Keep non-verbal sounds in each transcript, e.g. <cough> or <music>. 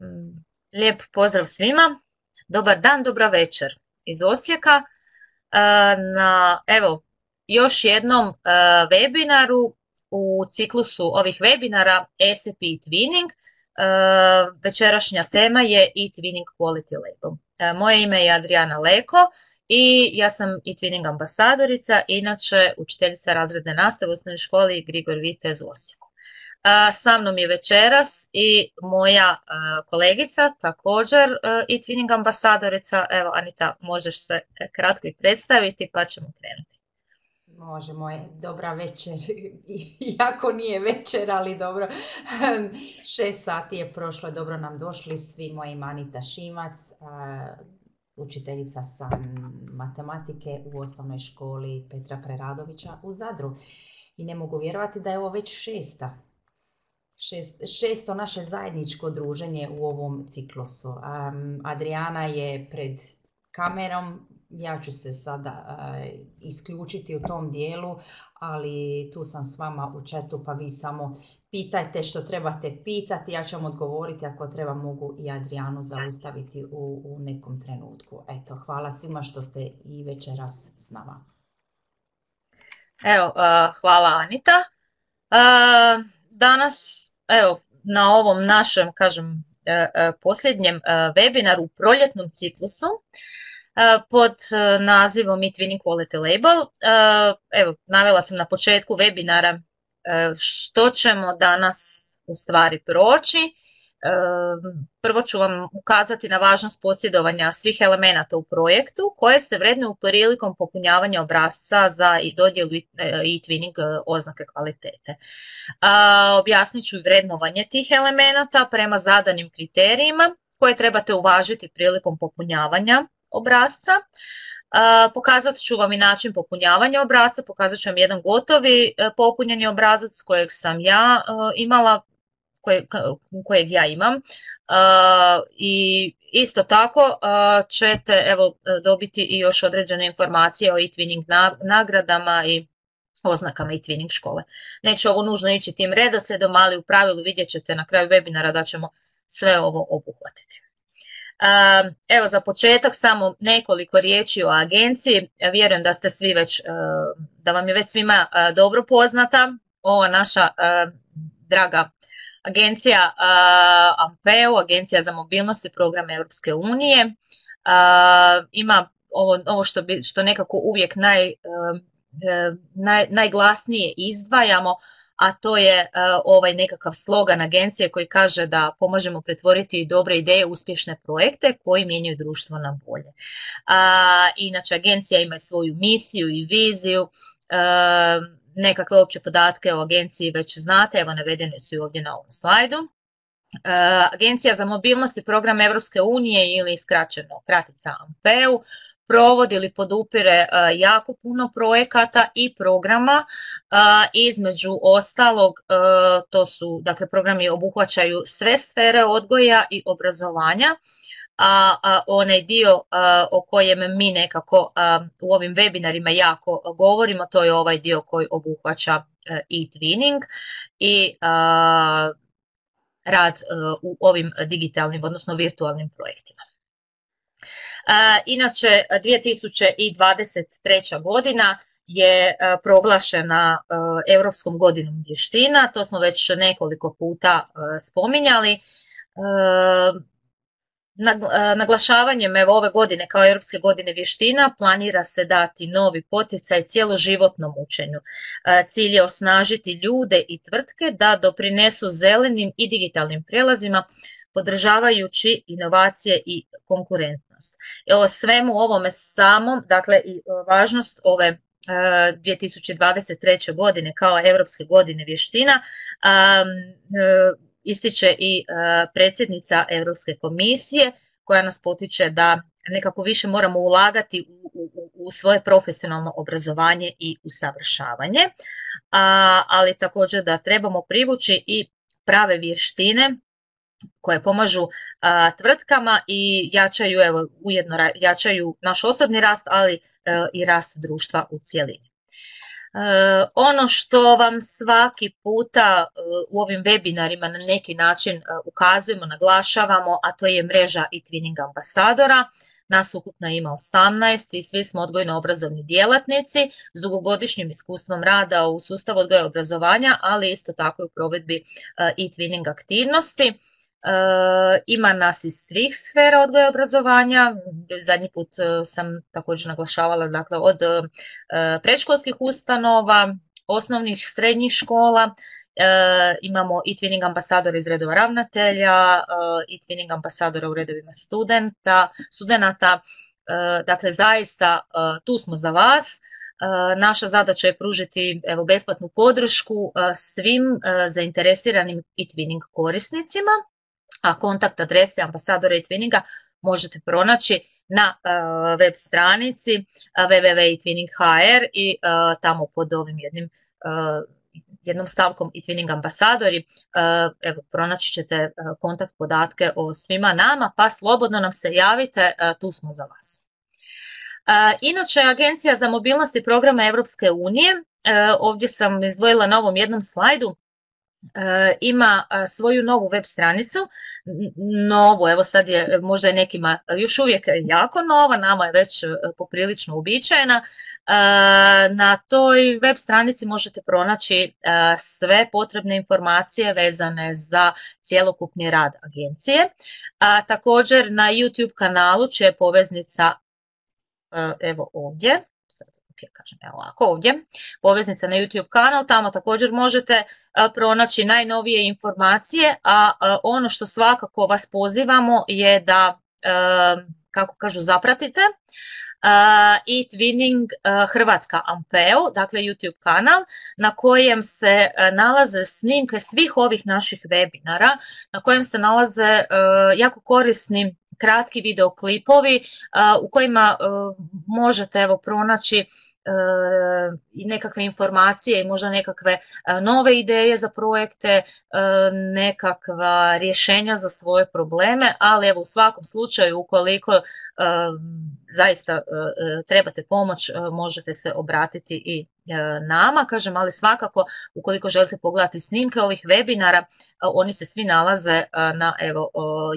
Mm, lijep pozdrav svima. Dobar dan, dobra večer iz Osijeka. Na evo još jednom webinaru u ciklusu ovih webinara SAP Twinning. Večerašnja tema je e-Twinning Quality Label. Moje ime je Adriana Leko i ja sam e-Twinning ambasadorica, inače učiteljica razredne nastave u osnovnoj školi Grigor Vitez u Osijeku. Sa mnom je večeras i moja kolegica, također i Twinning ambasadorica. Evo, Anita, možeš se kratko i predstaviti pa ćemo krenuti. Može, moje dobra večer, <laughs> iako nije večer, ali dobro, <laughs> šest sati je prošlo, dobro nam došli svi, moji Anita Šimac, učiteljica sam matematike u osnovnoj školi Petra Preradovića u Zadru. I ne mogu vjerovati da je ovo već šesta šest, šesto naše zajedničko druženje u ovom ciklusu. Adriana je pred kamerom, ja ću se sada isključiti u tom dijelu, ali tu sam s vama u četu pa vi samo pitajte što trebate pitati, ja ću vam odgovoriti ako treba mogu i Adrianu zaustaviti u, u nekom trenutku. Eto, hvala svima što ste i večeras s nama. Evo, hvala Anita. Danas, evo, na ovom našem, kažem, e, e, posljednjem e, webinaru u proljetnom ciklusu pod nazivom e-Twinning Quality Label. Evo, navela sam na početku webinara što ćemo danas u stvari proći Prvo ću vam ukazati na važnost posjedovanja svih elemenata u projektu koje se vrednuju prilikom popunjavanja obrazca za i dodjelu e-twinning e, oznake kvalitete. Objasnit ću vrednovanje tih elemenata prema zadanim kriterijima koje trebate uvažiti prilikom popunjavanja obrazca. Pokazat ću vam i način popunjavanja obrazca, pokazat ću vam jedan gotovi e, popunjeni obrazac kojeg sam ja e, imala kojeg ja imam i isto tako ćete evo, dobiti i još određene informacije o e-twinning nagradama i oznakama i twinning škole. Neće ovo nužno ići tim redoslijedom, ali u pravilu vidjet ćete na kraju webinara da ćemo sve ovo obuhvatiti. Evo za početak samo nekoliko riječi o agenciji. Vjerujem da ste svi već, da vam je već svima dobro poznata ova naša draga Agencija AMPEU, Agencija za mobilnost i program Europske unije, ima ovo, ovo što, bi, što nekako uvijek naj, e, naj, najglasnije izdvajamo, a to je ovaj nekakav slogan agencije koji kaže da pomažemo pretvoriti dobre ideje u uspješne projekte koji mijenjaju društvo na bolje. Inače, agencija ima svoju misiju i viziju, nekakve opće podatke o agenciji već znate, evo navedene su i ovdje na ovom slajdu. E, Agencija za mobilnost i program Europske unije ili skraćeno kratica AMPEU provodi ili podupire e, jako puno projekata i programa, e, između ostalog to su, dakle programi obuhvaćaju sve sfere odgoja i obrazovanja, a, onaj dio o kojem mi nekako u ovim webinarima jako govorimo, to je ovaj dio koji obuhvaća e, e-twinning i rad e, u ovim digitalnim, odnosno virtualnim projektima. Inače, 2023. godina je e, proglašena Europskom godinom vještina, to smo već nekoliko puta spominjali. Naglašavanjem evo ove godine kao Europske godine vještina planira se dati novi poticaj cjeloživotnom učenju. Cilj je osnažiti ljude i tvrtke da doprinesu zelenim i digitalnim prijelazima podržavajući inovacije i konkurentnost. O svemu ovome samom, dakle i važnost ove 2023. godine kao Europske godine vještina ističe i e, predsjednica Europske komisije koja nas potiče da nekako više moramo ulagati u, u, u svoje profesionalno obrazovanje i usavršavanje, ali također da trebamo privući i prave vještine koje pomažu tvrtkama i jačaju, evo, ujedno jačaju naš osobni rast, ali e, i rast društva u cjelini. Ono što vam svaki puta u ovim webinarima na neki način ukazujemo, naglašavamo, a to je mreža i twinning ambasadora. Nas ukupno ima 18 i svi smo odgojno-obrazovni djelatnici s dugogodišnjim iskustvom rada u sustavu odgoja obrazovanja, ali isto tako i u provedbi i twinning aktivnosti. E, ima nas iz svih sfera odgoja i obrazovanja. Zadnji put e, sam također naglašavala dakle, od e, predškolskih ustanova, osnovnih srednjih škola, imamo i twinning ambasadora iz redova ravnatelja, i twinning ambasadora u redovima studenta, studenata. Dakle, zaista tu smo za vas. Naša zadaća je pružiti evo, besplatnu podršku svim zainteresiranim i twinning korisnicima a kontakt adrese ambasadora i Twinninga možete pronaći na uh, web stranici uh, www.twinning.hr i uh, tamo pod ovim jednim jednom stavkom i Twinning ambasadori, evo, pronaći ćete kontakt podatke o svima nama, pa slobodno nam se javite, tu smo za vas. Inače, Agencija za mobilnost i programe Europske unije, ovdje sam izdvojila na ovom jednom slajdu, E, ima svoju novu web stranicu, novu, evo sad je možda nekima još uvijek jako nova, nama je već e, poprilično uobičajena. E, na toj web stranici možete pronaći sve potrebne informacije vezane za cjelokupni rad agencije. Također na YouTube kanalu će poveznica evo ovdje, kažem evo ovako ovdje, poveznica na YouTube kanal, tamo također možete e, pronaći najnovije informacije, a e, ono što svakako vas pozivamo je da, e, kako kažu, zapratite i Twinning Hrvatska Ampeo, dakle YouTube kanal na kojem se nalaze snimke svih ovih naših webinara, na kojem se nalaze jako korisni kratki videoklipovi u kojima možete evo pronaći i nekakve informacije i možda nekakve e, nove ideje za projekte, e, nekakva rješenja za svoje probleme, ali evo u svakom slučaju ukoliko e, zaista trebate pomoć, možete se obratiti i nama, kažem, ali svakako ukoliko želite pogledati snimke ovih webinara, oni se svi nalaze na evo,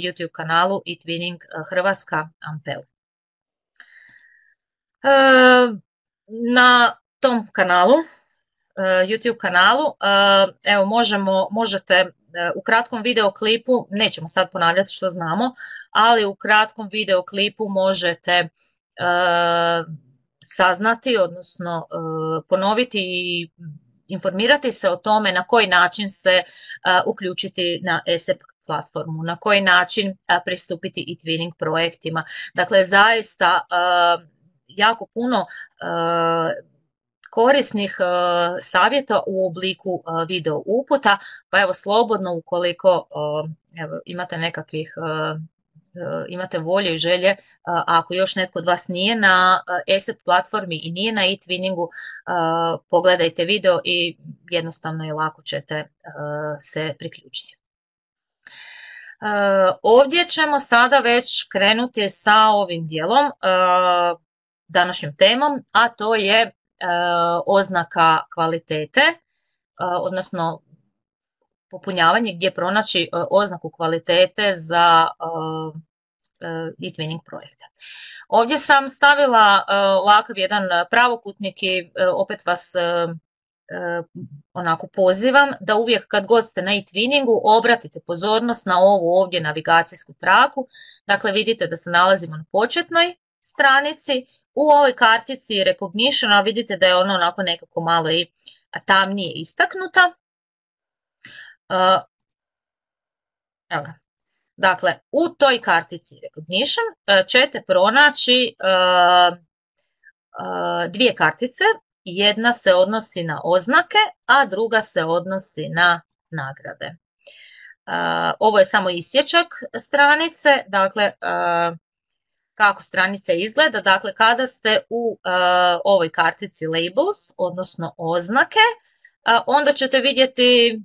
YouTube kanalu i Twinning Hrvatska Ampel na tom kanalu, e, YouTube kanalu, e, evo možemo, možete e, u kratkom videoklipu, nećemo sad ponavljati što znamo, ali u kratkom videoklipu možete saznati, odnosno ponoviti i informirati se o tome na koji način se uključiti na ESEP platformu, na koji način pristupiti i twinning projektima. Dakle, zaista jako puno e, korisnih e, savjeta u obliku e, video uputa, pa evo slobodno ukoliko evo, imate nekakvih imate volje i želje, ako još netko od vas nije na ESET platformi i nije na e-twinningu, pogledajte video i jednostavno i lako ćete se priključiti. Ovdje ćemo sada već krenuti sa ovim dijelom današnjom temom, a to je e, oznaka kvalitete, e, odnosno popunjavanje gdje pronaći e, oznaku kvalitete za e-twinning projekte. Ovdje sam stavila ovakav jedan pravokutnik i opet vas onako pozivam da uvijek kad god ste na e-twinningu obratite pozornost na ovu ovdje navigacijsku traku. Dakle vidite da se nalazimo na početnoj stranici. U ovoj kartici recognition, vidite da je ono onako nekako malo i tamnije istaknuta. Uh, evo ga. Dakle, u toj kartici recognition uh, ćete pronaći uh, dvije kartice. Jedna se odnosi na oznake, a druga se odnosi na nagrade. Ovo je samo isječak stranice, dakle kako stranica izgleda. Dakle, kada ste u uh, ovoj kartici labels, odnosno oznake, uh, onda ćete vidjeti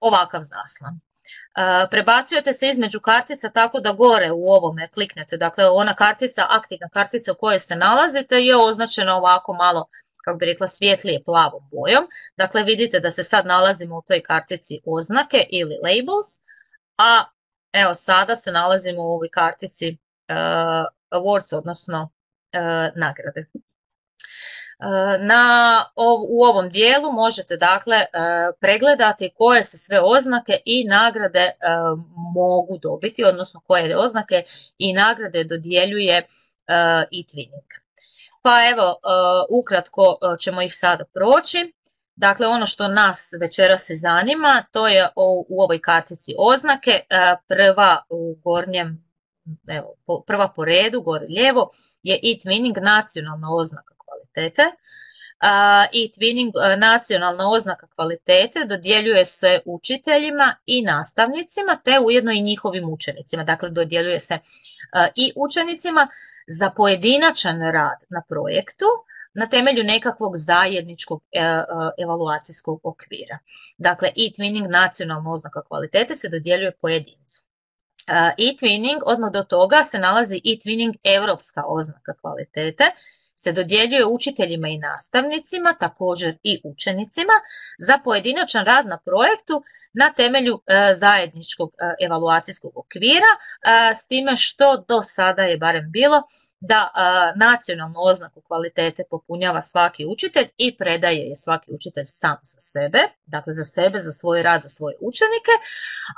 ovakav zaslon. Uh, prebacujete se između kartica tako da gore u ovome kliknete, dakle ona kartica, aktivna kartica u kojoj se nalazite je označena ovako malo kako bi rekla, svjetlije plavom bojom. Dakle, vidite da se sad nalazimo u toj kartici oznake ili labels, a evo sada se nalazimo u ovoj kartici awards, odnosno uh, nagrade. Na, u ovom dijelu možete dakle pregledati koje se sve oznake i nagrade mogu dobiti, odnosno koje oznake i nagrade dodjeljuje e-twinning. Pa evo, ukratko ćemo ih sada proći. Dakle, ono što nas večeras se zanima, to je u ovoj kartici oznake, prva u gornjem, evo, prva po redu, gore lijevo, je e-twinning nacionalna oznaka kvalitete i twinning nacionalna oznaka kvalitete dodjeljuje se učiteljima i nastavnicima te ujedno i njihovim učenicima. Dakle, dodjeljuje se i učenicima za pojedinačan rad na projektu na temelju nekakvog zajedničkog e, e, evaluacijskog okvira. Dakle, e-twinning nacionalna oznaka kvalitete se dodjeljuje pojedincu. E-twinning, odmah do toga se nalazi e-twinning europska oznaka kvalitete. Se dodjeljuje učiteljima i nastavnicima, također i učenicima, za pojedinačan rad na projektu na temelju e, zajedničkog e, evaluacijskog okvira, e, s time što do sada je barem bilo da nacionalnu oznaku kvalitete popunjava svaki učitelj i predaje je svaki učitelj sam za sebe, dakle za sebe, za svoj rad, za svoje učenike,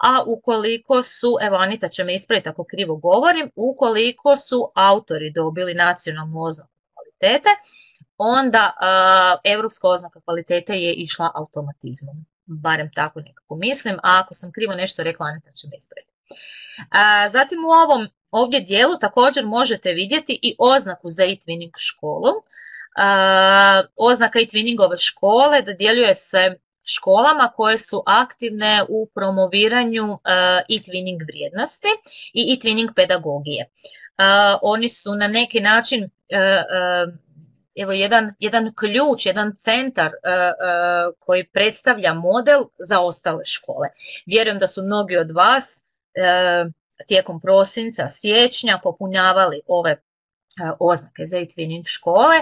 a ukoliko su, evo Anita će me ispraviti ako krivo govorim, ukoliko su autori dobili nacionalnu oznaku kvalitete, onda europska oznaka kvalitete je išla automatizmom. Barem tako nekako mislim, a ako sam krivo nešto rekla, Anita će me ispraviti. Zatim u ovom ovdje dijelu također možete vidjeti i oznaku za e-twinning školu. Oznaka e-twiningove škole dodjeljuje se školama koje su aktivne u promoviranju e-twinning vrijednosti i e-twinning pedagogije. Oni su na neki način E, e, evo jedan, jedan ključ, jedan centar e, koji predstavlja model za ostale škole. Vjerujem da su mnogi od vas tijekom prosinca, siječnja popunjavali ove oznake za e-twinning škole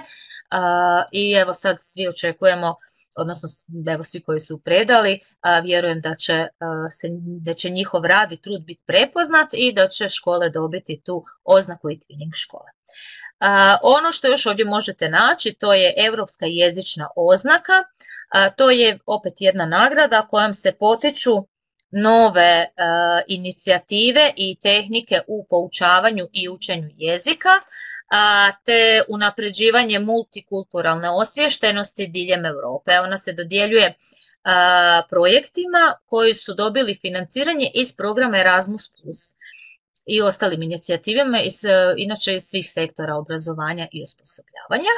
i evo sad svi očekujemo odnosno evo svi koji su predali, vjerujem da će, se, da će njihov rad i trud biti prepoznat i da će škole dobiti tu oznaku e-twinning škole. Ono što još ovdje možete naći to je europska jezična oznaka, to je opet jedna nagrada kojom se potiču nove inicijative i tehnike u poučavanju i učenju jezika, te unapređivanje multikulturalne osviještenosti diljem Europe. Ona se dodjeljuje projektima koji su dobili financiranje iz programa Erasmus+ i ostalim inicijativama, iz, e, inače iz svih sektora obrazovanja i osposobljavanja.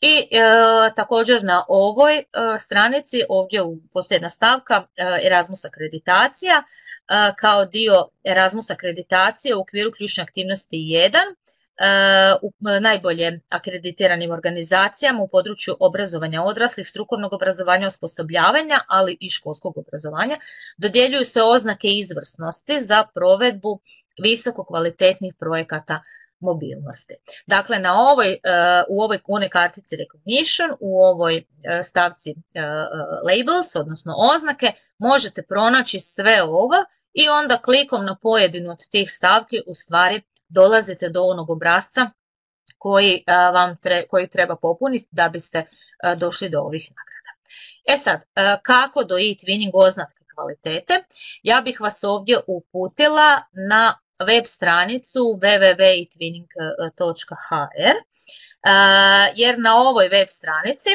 I e, također na ovoj e, stranici ovdje postoji jedna stavka Erasmus akreditacija kao dio Erasmus akreditacije u okviru ključne aktivnosti 1 u najbolje akreditiranim organizacijama u području obrazovanja odraslih, strukovnog obrazovanja, osposobljavanja, ali i školskog obrazovanja. Dodjeljuju se oznake izvrsnosti za provedbu visoko kvalitetnih projekata mobilnosti. Dakle, na ovoj, e, u ovoj kune kartici recognition, u ovoj e, stavci e, labels, odnosno oznake, možete pronaći sve ovo i onda klikom na pojedinu od tih stavki u stvari dolazite do onog obrazca koji vam koji treba popuniti da biste došli do ovih nagrada. E sad, kako do e-twinning oznake kvalitete? Ja bih vas ovdje uputila na web stranicu www.twinning.hr jer na ovoj web stranici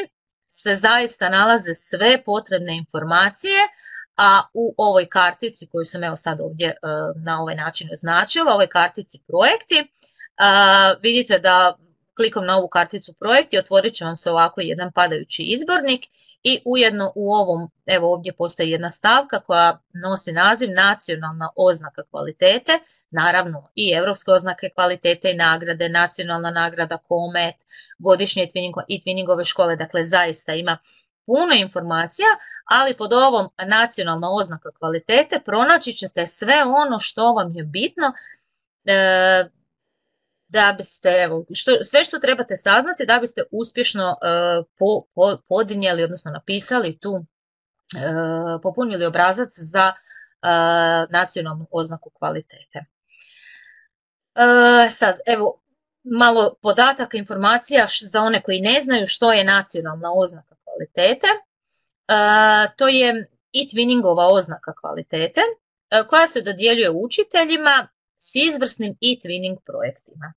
se zaista nalaze sve potrebne informacije, a u ovoj kartici koju sam evo sad ovdje na ovaj način označila, ovoj kartici projekti, vidite da klikom na ovu karticu projekti otvorit će vam se ovako jedan padajući izbornik i ujedno u ovom, evo ovdje postoji jedna stavka koja nosi naziv nacionalna oznaka kvalitete, naravno i europske oznake kvalitete i nagrade, nacionalna nagrada Komet, godišnje i twiningove škole, dakle zaista ima puno informacija, ali pod ovom nacionalna oznaka kvalitete pronaći ćete sve ono što vam je bitno e, da biste, evo, što, sve što trebate saznati da biste uspješno po, po, podnijeli, odnosno napisali tu, popunili obrazac za nacionalnu oznaku kvalitete. Sad, evo, malo podataka, informacija za one koji ne znaju što je nacionalna oznaka kvalitete. To je i twinningova oznaka kvalitete koja se dodjeljuje učiteljima s izvrsnim e-twinning projektima.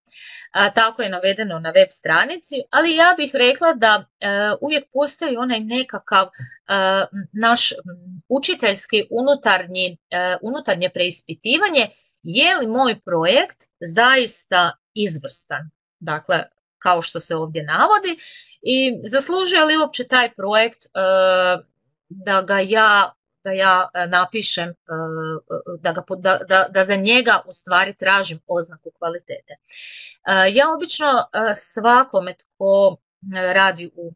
tako je navedeno na web stranici, ali ja bih rekla da uvijek postoji onaj nekakav naš učiteljski unutarnji, unutarnje preispitivanje je li moj projekt zaista izvrstan. Dakle, kao što se ovdje navodi i zaslužuje li uopće taj projekt da ga ja da ja e, napišem, e, da, ga, da, da, da za njega u stvari tražim oznaku kvalitete. E, ja obično svakome tko radi u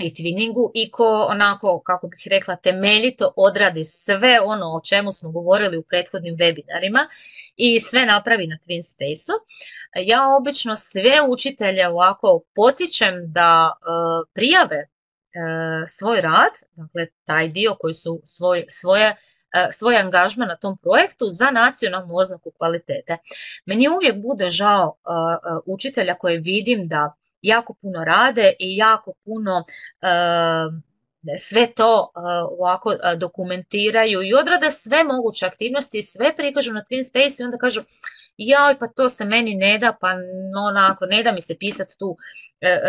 i twinningu i ko onako, kako bih rekla, temeljito odradi sve ono o čemu smo govorili u prethodnim webinarima i sve napravi na Twin Space-u. Ja obično sve učitelje ovako potičem da prijave svoj rad, dakle taj dio koji su svoj, svoje e, svoj angažman na tom projektu za nacionalnu oznaku kvalitete. Meni uvijek bude žao e, učitelja koje vidim da jako puno rade i jako puno sve to ovako dokumentiraju i odrade sve moguće aktivnosti, sve prikažu na Twin Space i onda kažu jaj pa to se meni ne da, pa onako ne da mi se pisati tu,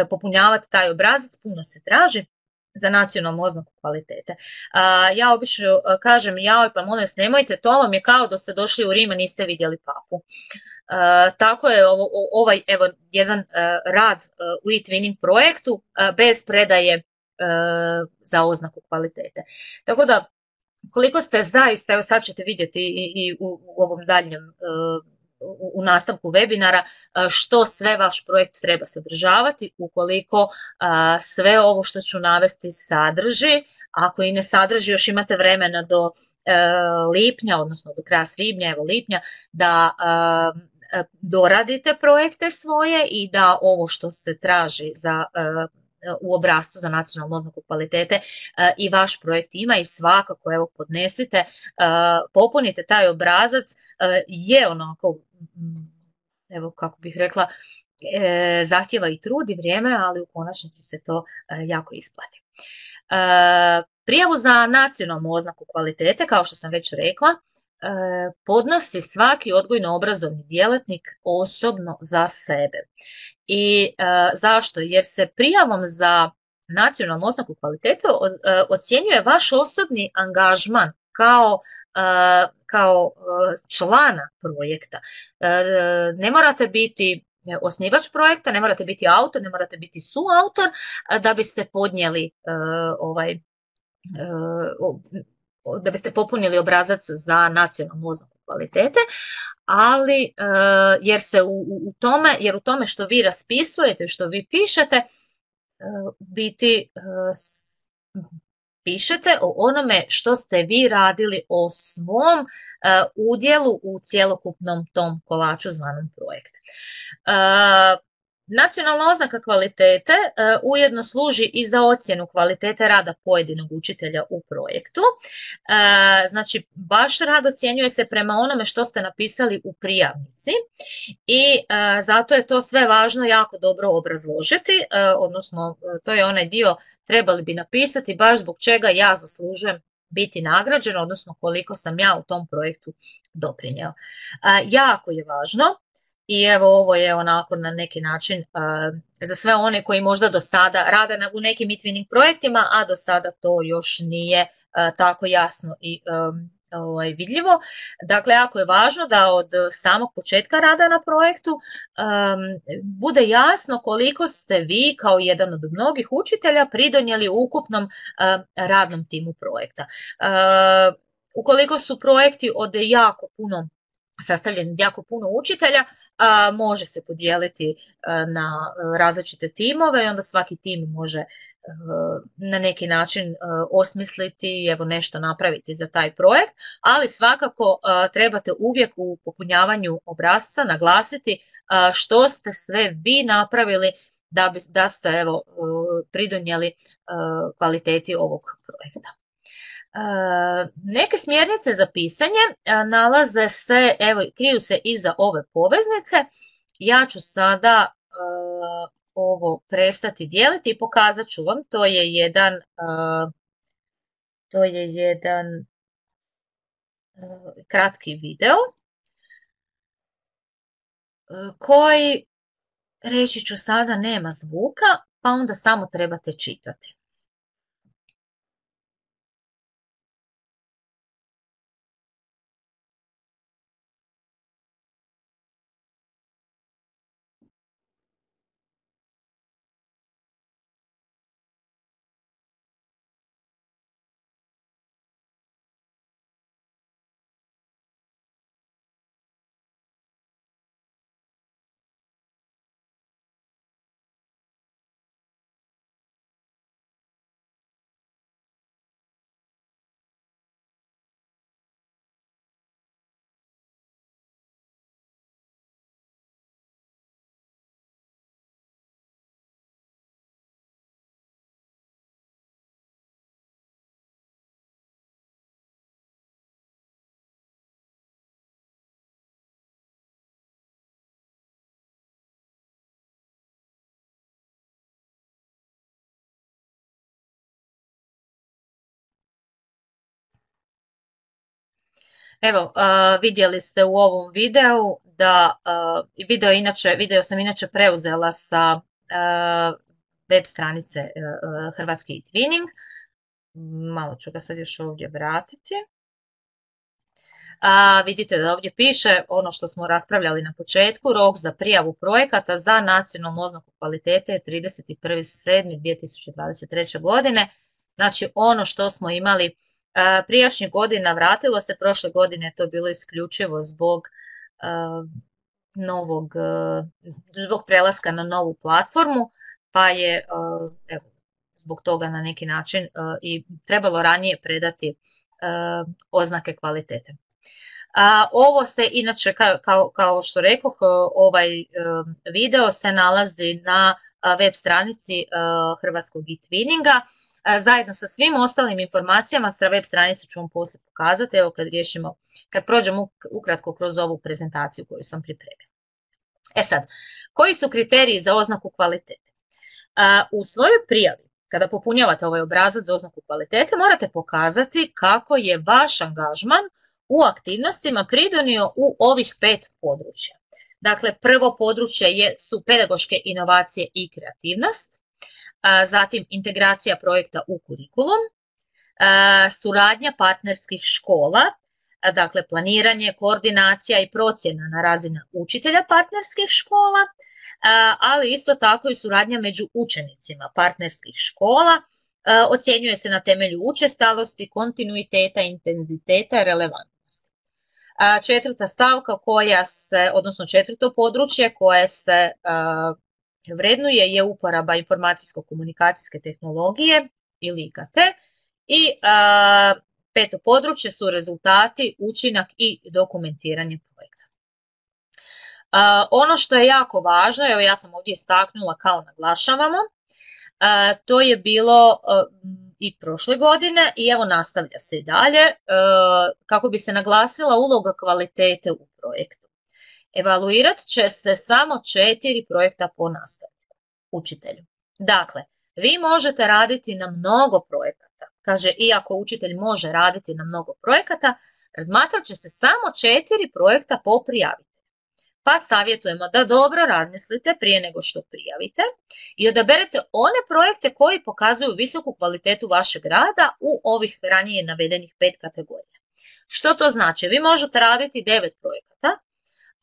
popunjavati taj obrazac, puno se traži za nacionalnu oznaku kvalitete. ja obično kažem, jao, pa molim vas nemojte, to vam je kao da ste došli u Rim a niste vidjeli papu. tako je ovaj evo, jedan rad u e-twinning projektu bez predaje za oznaku kvalitete. Tako da, koliko ste zaista, evo sad ćete vidjeti i, u, u ovom daljem u nastavku webinara što sve vaš projekt treba sadržavati ukoliko sve ovo što ću navesti sadrži, ako i ne sadrži još imate vremena do e, lipnja, odnosno do kraja svibnja, evo lipnja, da doradite projekte svoje i da ovo što se traži za u obrazcu za nacionalnu oznaku kvalitete e, i vaš projekt ima i svakako evo podnesite, e, popunite taj obrazac, e, je onako, evo kako bih rekla, zahtjeva i trud i vrijeme, ali u konačnici se to jako isplati. Prijavu za nacionalnu oznaku kvalitete, kao što sam već rekla, podnosi svaki odgojno-obrazovni djelatnik osobno za sebe. I e, zašto? Jer se prijavom za nacionalnu oznaku kvalitete e, ocjenjuje vaš osobni angažman kao e, kao člana projekta. Ne morate biti osnivač projekta, ne morate biti autor, ne morate biti suautor da biste podnijeli ovaj da biste popunili obrazac za nacionalnu oznaku kvalitete, ali e, jer se u, tome, jer u tome što vi raspisujete, što vi pišete, e, biti e, pišete o onome što ste vi radili o svom udjelu u cjelokupnom tom kolaču zvanom projekt. Nacionalna oznaka kvalitete e, ujedno služi i za ocjenu kvalitete rada pojedinog učitelja u projektu. E, znači, vaš rad ocjenjuje se prema onome što ste napisali u prijavnici i e, zato je to sve važno jako dobro obrazložiti, odnosno to je onaj dio trebali bi napisati baš zbog čega ja zaslužujem biti nagrađen, odnosno koliko sam ja u tom projektu doprinjeo. Jako je važno i evo ovo je onako na neki način za sve one koji možda do sada rade u nekim itvining projektima, a do sada to još nije tako jasno i ovaj, vidljivo. Dakle, jako je važno da od samog početka rada na projektu bude jasno koliko ste vi kao jedan od mnogih učitelja pridonijeli ukupnom radnom timu projekta. ukoliko su projekti od jako puno sastavljen jako puno učitelja, može se podijeliti na različite timove i onda svaki tim može na neki način osmisliti evo nešto napraviti za taj projekt, ali svakako trebate uvijek u popunjavanju obrazca naglasiti što ste sve vi napravili da, bi, da ste evo, pridonijeli kvaliteti ovog projekta. Neke smjernice za pisanje nalaze se, evo, kriju se iza ove poveznice. Ja ću sada ovo prestati dijeliti i pokazat ću vam. To je jedan, to je jedan kratki video koji, reći ću sada, nema zvuka, pa onda samo trebate čitati. Evo, vidjeli ste u ovom videu da video, inače, video sam inače preuzela sa web stranice Hrvatski Twinning. Malo ću ga sad još ovdje vratiti. A, vidite da ovdje piše ono što smo raspravljali na početku, rok za prijavu projekata za nacionalnu oznaku kvalitete je 31.7.2023. godine. Znači ono što smo imali Prijašnjih godina vratilo se, prošle godine to bilo isključivo zbog novog, zbog prelaska na novu platformu, pa je evo, zbog toga na neki način i trebalo ranije predati oznake kvalitete. Ovo se inače, kao, kao što rekoh, ovaj video se nalazi na web stranici Hrvatskog e-twinninga zajedno sa svim ostalim informacijama sa web stranicu ću vam poslije pokazati, evo kad riješimo, kad prođemo ukratko kroz ovu prezentaciju koju sam pripremila. E sad, koji su kriteriji za oznaku kvalitete? U svojoj prijavi, kada popunjavate ovaj obrazac za oznaku kvalitete, morate pokazati kako je vaš angažman u aktivnostima pridonio u ovih pet područja. Dakle, prvo područje je, su pedagoške inovacije i kreativnost, zatim integracija projekta u kurikulum, suradnja partnerskih škola, dakle planiranje, koordinacija i procjena na razina učitelja partnerskih škola, ali isto tako i suradnja među učenicima partnerskih škola, ocjenjuje se na temelju učestalosti, kontinuiteta, intenziteta relevantnosti. Četvrta stavka koja se, odnosno četvrto područje koje se vrednuje je uporaba informacijsko-komunikacijske tehnologije ili IKT i peto područje su rezultati, učinak i dokumentiranje projekta. Ono što je jako važno, evo ja sam ovdje istaknula kao naglašavamo, to je bilo i prošle godine i evo nastavlja se i dalje kako bi se naglasila uloga kvalitete u projektu. Evaluirat će se samo četiri projekta po nastavniku, učitelju. Dakle, vi možete raditi na mnogo projekata. Kaže, iako učitelj može raditi na mnogo projekata, razmatrat će se samo četiri projekta po prijavitelju. Pa savjetujemo da dobro razmislite prije nego što prijavite i odaberete one projekte koji pokazuju visoku kvalitetu vašeg rada u ovih ranije navedenih pet kategorija. Što to znači? Vi možete raditi devet projekata,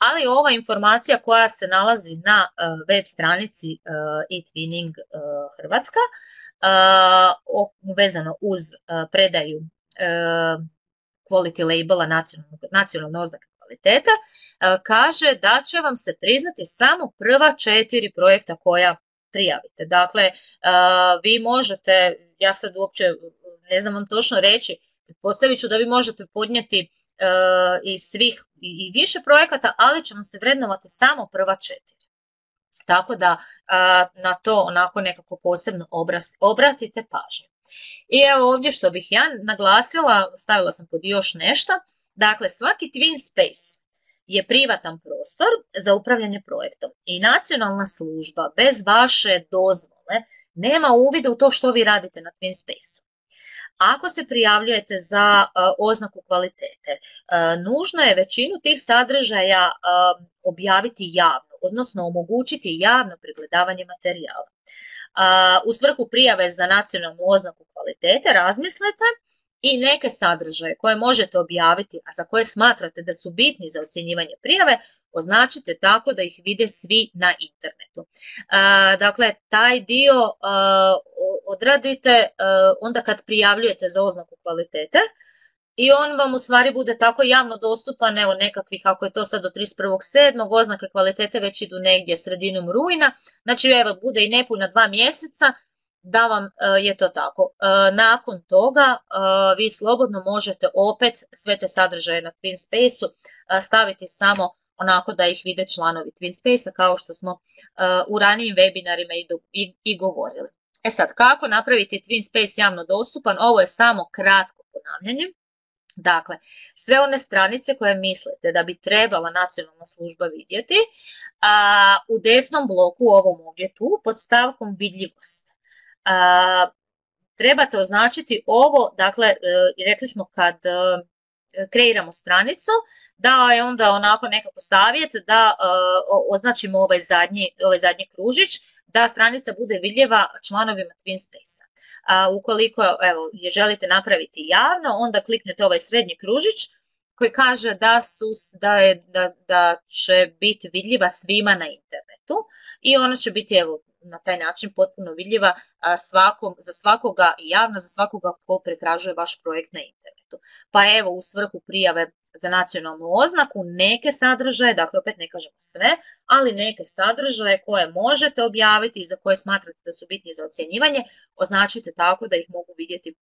ali ova informacija koja se nalazi na e, web stranici eTwinning e, Hrvatska vezano uz predaju quality labela nacionalne oznake kvalitete, kaže da će vam se priznati samo prva četiri projekta koja prijavite. Dakle, vi možete, ja sad uopće ne znam vam točno reći, pretpostavit ću da vi možete podnijeti i svih i više projekata, ali će vam se vrednovati samo prva četiri. Tako da na to onako nekako posebno obratite pažnju. I evo ovdje što bih ja naglasila, stavila sam pod još nešto, dakle svaki Twin Space je privatan prostor za upravljanje projektom i nacionalna služba bez vaše dozvole nema uvida u to što vi radite na Twin Space-u. Ako se prijavljujete za oznaku kvalitete, nužno je većinu tih sadržaja objaviti javno, odnosno omogućiti javno pregledavanje materijala. U svrhu prijave za nacionalnu oznaku kvalitete razmislite i neke sadržaje koje možete objaviti, a za koje smatrate da su bitni za ocjenjivanje prijave, označite tako da ih vide svi na internetu. Dakle, taj dio odradite onda kad prijavljujete za oznaku kvalitete, i on vam u stvari bude tako javno dostupan, evo nekakvih, ako je to sad do 31.7. oznake kvalitete već idu negdje sredinom rujna, znači evo bude i nepuna dva mjeseca, da vam e, je to tako. E, nakon toga e, vi slobodno možete opet sve te sadržaje na Twin Space-u staviti samo onako da ih vide članovi Twin Space-a kao što smo u ranijim webinarima i, govorili. E sad, kako napraviti Twin Space javno dostupan? Ovo je samo kratko ponavljanje. Dakle, sve one stranice koje mislite da bi trebala nacionalna služba vidjeti, u desnom bloku ovom ovdje tu pod stavkom vidljivost. Trebate označiti ovo, dakle, e, rekli smo kad e, kreiramo stranicu, da je onda onako nekako savjet da e, označimo ovaj zadnji, ovaj zadnji kružić, da stranica bude vidljiva članovima TwinSpace-a. A ukoliko evo, je želite napraviti javno, onda kliknete ovaj srednji kružić koji kaže da, su, da, je, da, da će biti vidljiva svima na internetu i ona će biti evo, na taj način potpuno vidljiva svakom, za svakoga i javna za svakoga ko pretražuje vaš projekt na internetu. Pa evo u svrhu prijave za nacionalnu oznaku neke sadržaje, dakle opet ne kažemo sve, ali neke sadržaje koje možete objaviti i za koje smatrate da su bitni za ocjenjivanje, označite tako da ih mogu vidjeti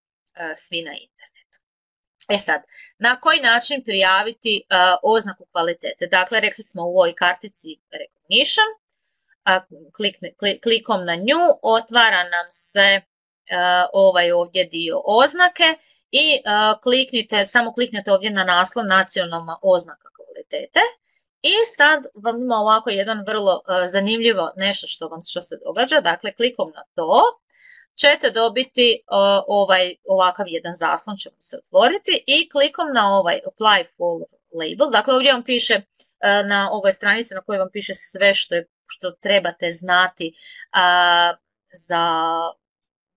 svi na internetu. E sad, na koji način prijaviti oznaku kvalitete? Dakle, rekli smo u ovoj kartici Recognition, klikom na nju otvara nam se ovaj ovdje dio oznake i kliknite, samo kliknite ovdje na naslov nacionalna oznaka kvalitete i sad vam ima ovako jedan vrlo zanimljivo nešto što vam što se događa, dakle klikom na to ćete dobiti ovaj ovakav jedan zaslon će se otvoriti i klikom na ovaj apply for label, dakle ovdje vam piše na ovoj stranici na kojoj vam piše sve što je što trebate znati za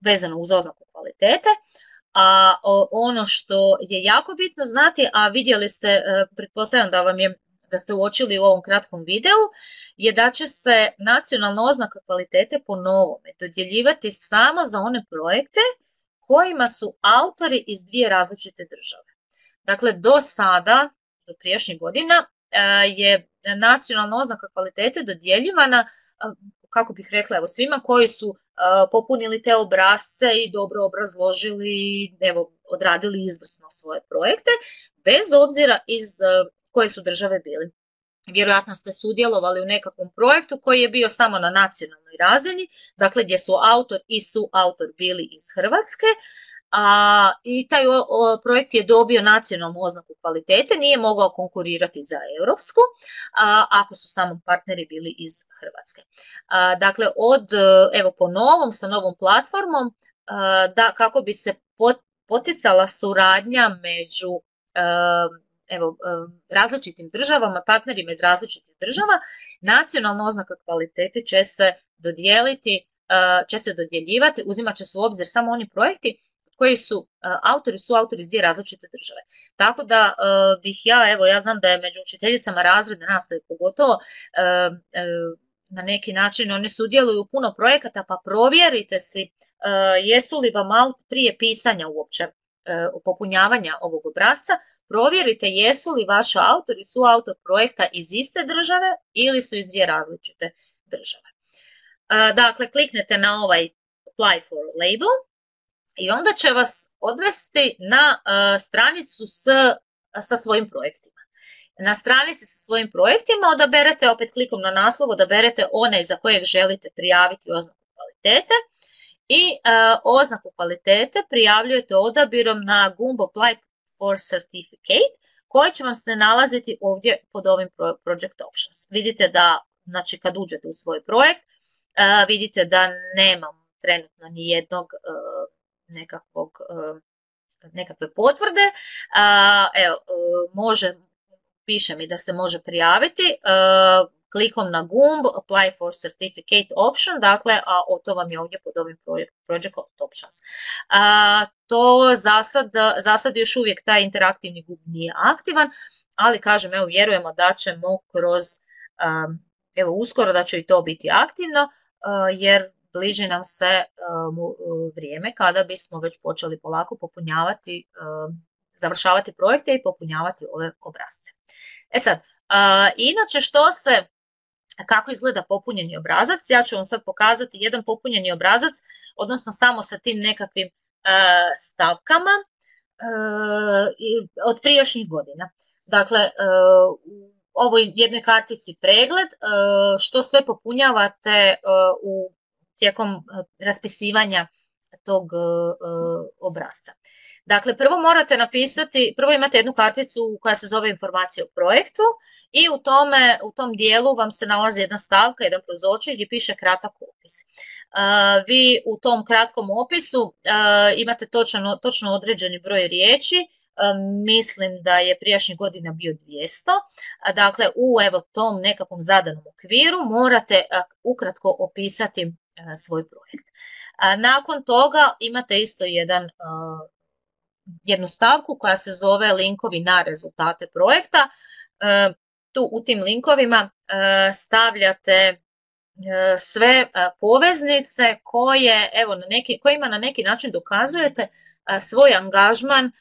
vezano uz oznaku kvalitete. A ono što je jako bitno znati, a vidjeli ste, e, pretpostavljam da vam je da ste uočili u ovom kratkom videu, je da će se nacionalna oznaka kvalitete po novome dodjeljivati samo za one projekte kojima su autori iz dvije različite države. Dakle, do sada, do prijašnjih godina, je nacionalna oznaka kvalitete dodjeljivana kako bih rekla, evo svima koji su popunili te obrazce i dobro obrazložili evo, odradili izvrsno svoje projekte, bez obzira iz koje su države bili. Vjerojatno ste sudjelovali u nekakvom projektu koji je bio samo na nacionalnoj razini, dakle gdje su autor i suautor bili iz Hrvatske, a, i taj projekt je dobio nacionalnu oznaku kvalitete, nije mogao konkurirati za europsku, a, ako su samo partneri bili iz Hrvatske. Dakle, od, evo po novom, sa novom platformom, da kako bi se poticala suradnja među evo, različitim državama, partnerima iz različitih država, nacionalna oznaka kvalitete će se dodijeliti, će se dodjeljivati, uzimat će se u obzir samo oni projekti koji su e, autori su autori iz dvije različite države. Tako da e, bih ja, evo ja znam da je među učiteljicama razredne nastave pogotovo e, na neki način oni sudjeluju u puno projekata pa provjerite si jesu li vam prije pisanja uopće popunjavanja ovog obrazca, provjerite jesu li vaši autori su autor projekta iz iste države ili su iz dvije različite države. Dakle, kliknete na ovaj apply for label i onda će vas odvesti na stranicu s, sa svojim projektima. Na stranici sa svojim projektima odaberete, opet klikom na naslov, odaberete one za kojeg želite prijaviti oznaku kvalitete i oznaku kvalitete prijavljujete odabirom na GUMB Apply for Certificate koji će vam se nalaziti ovdje pod ovim Project Options. Vidite da znači kad uđete u svoj projekt vidite da nemam trenutno ni jednog nekakvog nekakve potvrde. Evo, može, piše mi da se može prijaviti klikom na gumb Apply for Certificate Option, dakle, a o to vam je ovdje pod ovim Project Options. A, to za sad, za sad još uvijek taj interaktivni gumb nije aktivan, ali kažem, evo, vjerujemo da ćemo kroz, evo, uskoro da će i to biti aktivno, jer bliži nam se vrijeme kada bismo već počeli polako popunjavati, završavati projekte i popunjavati ove obrazce. E sad, inače što se kako izgleda popunjeni obrazac. Ja ću vam sad pokazati jedan popunjeni obrazac, odnosno samo sa tim nekakvim stavkama od prijašnjih godina. Dakle, u ovoj jednoj kartici pregled, što sve popunjavate u tijekom raspisivanja tog obrazca. Dakle, prvo morate napisati, prvo imate jednu karticu koja se zove informacija o projektu i u, tome, u tom dijelu vam se nalazi jedna stavka, jedan prozočić gdje piše kratak opis. vi u tom kratkom opisu imate točno, točno određeni broj riječi, mislim da je prijašnjih godina bio 200, dakle u evo tom nekakvom zadanom okviru morate ukratko opisati svoj projekt. Nakon toga imate isto jedan jednu stavku koja se zove linkovi na rezultate projekta. E, tu u tim linkovima e, stavljate e, sve poveznice koje evo na neki kojima na neki način dokazujete svoj angažman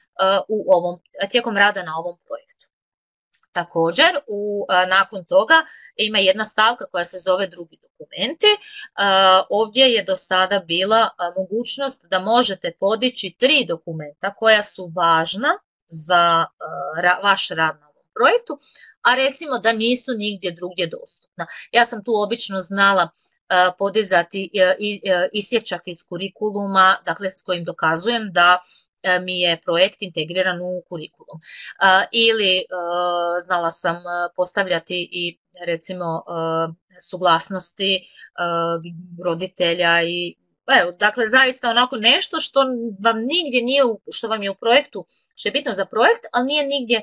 u ovom tijekom rada na ovom projektu. Također, u, nakon toga ima jedna stavka koja se zove drugi dokumenti. Ovdje je do sada bila mogućnost da možete podići tri dokumenta koja su važna za vaš rad na ovom projektu, a recimo da nisu nigdje drugdje dostupna. Ja sam tu obično znala podizati isječak iz kurikuluma, dakle s kojim dokazujem da E, mi je projekt integriran u kurikulum. Ili e, znala sam e, postavljati i recimo suglasnosti roditelja i Evo, dakle, zaista onako nešto što vam nigdje nije, što vam je u projektu, što je bitno za projekt, ali nije nigdje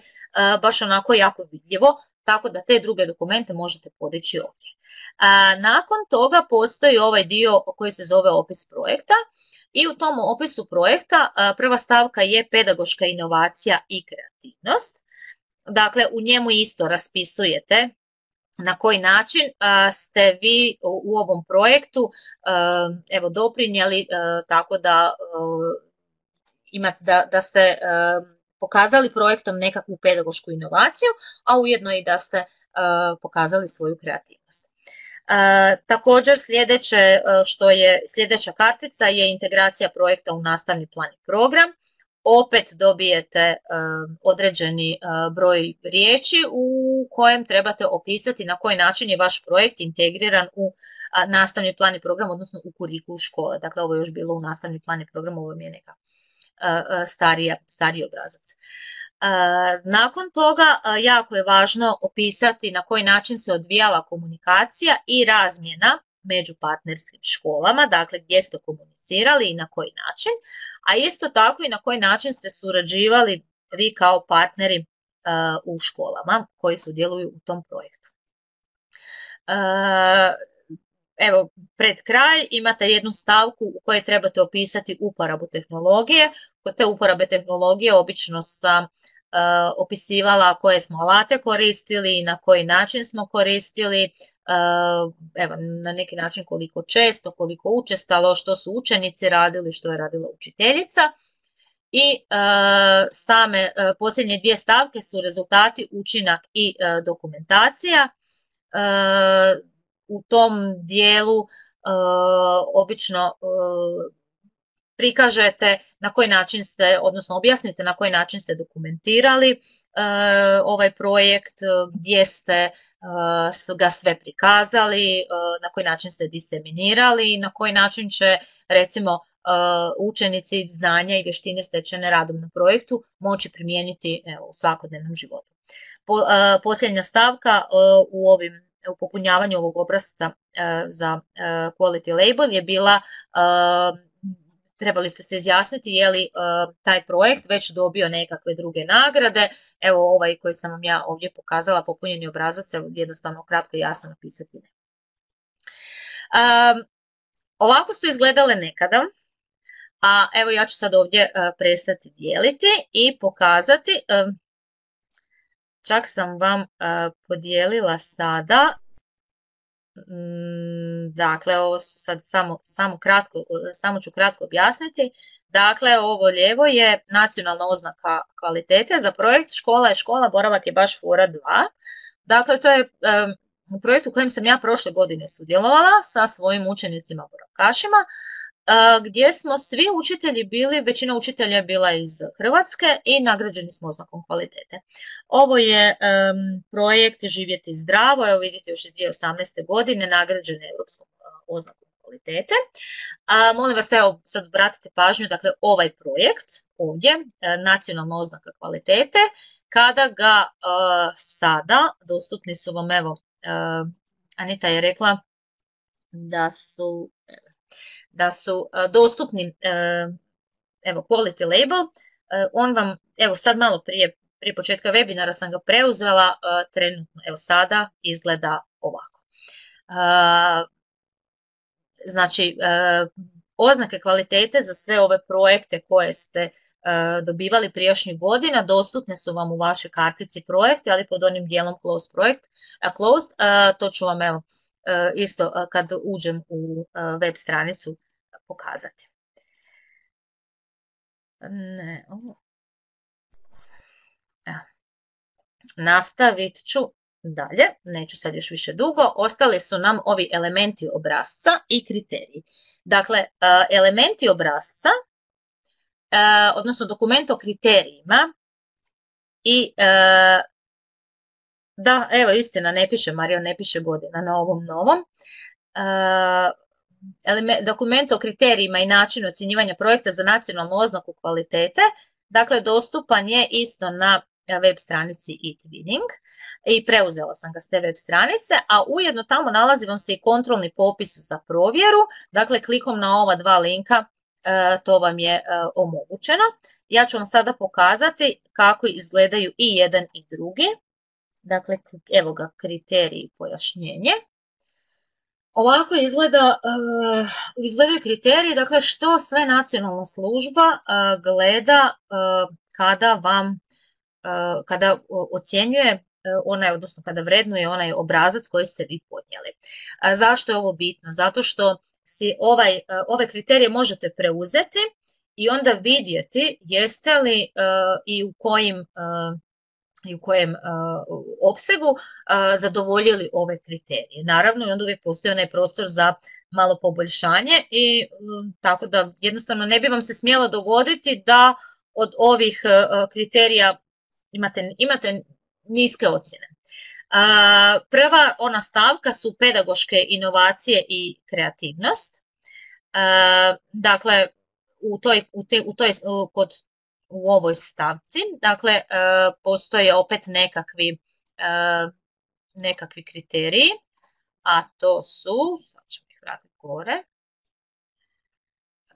baš onako jako vidljivo, tako da te druge dokumente možete podići ovdje. nakon toga postoji ovaj dio koji se zove opis projekta i u tom opisu projekta prva stavka je pedagoška inovacija i kreativnost. Dakle, u njemu isto raspisujete na koji način ste vi u ovom projektu evo doprinijeli tako da da, da ste pokazali projektom nekakvu pedagošku inovaciju, a ujedno i da ste pokazali svoju kreativnost. Također sljedeće e, što je sljedeća kartica je integracija projekta u nastavni plan i program. Opet dobijete e, određeni e, broj riječi u kojem trebate opisati na koji način je vaš projekt integriran u nastavni plan i program, odnosno u kuriku škole. Dakle, ovo je još bilo u nastavni plan i program, ovo mi je neka starija, stariji obrazac. Nakon toga jako je važno opisati na koji način se odvijala komunikacija i razmjena među partnerskim školama, dakle gdje ste komunicirali i na koji način, a isto tako i na koji način ste surađivali vi kao partneri u školama koji sudjeluju u tom projektu. Evo, pred kraj imate jednu stavku u kojoj trebate opisati uporabu tehnologije. Kod te uporabe tehnologije obično sam uh, opisivala koje smo alate koristili i na koji način smo koristili, uh, evo, na neki način koliko često, koliko učestalo, što su učenici radili, što je radila učiteljica. i same posljednje dvije stavke su rezultati, učinak i dokumentacija. U tom dijelu obično prikažete na koji način ste, odnosno objasnite na koji način ste dokumentirali e, ovaj projekt, gdje ste e, ga sve prikazali, e, na koji način ste diseminirali i na koji način će recimo učenici znanja i vještine stečene radom na projektu moći primijeniti evo, u svakodnevnom životu. Posljednja stavka u ovim u popunjavanju ovog obrazca za quality label je bila trebali ste se izjasniti je li taj projekt već dobio nekakve druge nagrade. Evo ovaj koji sam vam ja ovdje pokazala, popunjeni obrazac, jednostavno kratko i jasno napisati ovako su izgledale nekada, a evo ja ću sad ovdje prestati dijeliti i pokazati, čak sam vam uh, podijelila sada Mm, dakle, ovo sad samo, samo, kratko, samo ću kratko objasniti. Dakle, ovo lijevo je nacionalna oznaka kvalitete za projekt Škola je škola, boravak je baš fora 2. Dakle, to je um, projekt u kojem sam ja prošle godine sudjelovala sa svojim učenicima boravkašima gdje smo svi učitelji bili, većina učitelja je bila iz Hrvatske i nagrađeni smo oznakom kvalitete. Ovo je projekt Živjeti zdravo, evo vidite još iz 2018. godine nagrađen Europskom oznakom kvalitete. A, molim vas, evo sad obratite pažnju, dakle ovaj projekt ovdje, e, nacionalna oznaka kvalitete, kada ga sada, dostupni su vam, evo, Anita je rekla da su, da su e, dostupni e, evo quality label, e, on vam, evo sad malo prije, prije početka webinara sam ga preuzela, trenutno evo sada izgleda ovako. Znači, oznake kvalitete za sve ove projekte koje ste dobivali prijašnjih godina, dostupne su vam u vašoj kartici projekte, ali pod onim dijelom closed projekt, closed, to ću vam evo isto kad uđem u web stranicu pokazati. Ne, ovo. Nastavit ću dalje, neću sad još više dugo, ostali su nam ovi elementi obrazca i kriteriji. Dakle, elementi obrazca, odnosno dokument o kriterijima i da, evo istina, ne piše Mario, ne piše godina na ovom novom dokument o kriterijima i načinu ocjenjivanja projekta za nacionalnu oznaku kvalitete, dakle dostupan je isto na web stranici eTwinning i preuzela sam ga s te web stranice, a ujedno tamo nalazi vam se i kontrolni popis za provjeru, dakle klikom na ova dva linka e, to vam je e, omogućeno. Ja ću vam sada pokazati kako izgledaju i jedan i drugi. Dakle, evo ga kriteriji pojašnjenje. Ovako izgleda, uh, izgledaju kriteriji, dakle što sve nacionalna služba uh, gleda uh, kada vam, kada ocjenjuje onaj, odnosno kada vrednuje onaj obrazac koji ste vi podnijeli. Zašto je ovo bitno? Zato što si ovaj, ove kriterije možete preuzeti i onda vidjeti jeste li i u kojim i u kojem opsegu zadovoljili ove kriterije. Naravno i onda uvijek postoji onaj prostor za malo poboljšanje i tako da jednostavno ne bi vam se smjelo dogoditi da od ovih kriterija imate, imate niske ocjene. Prva ona stavka su pedagoške inovacije i kreativnost. Dakle, u toj, u te, u toj, kod u ovoj stavci. Dakle, e, postoje opet nekakvi, e, nekakvi kriteriji, a to su, sad ćemo ih vratiti gore, e,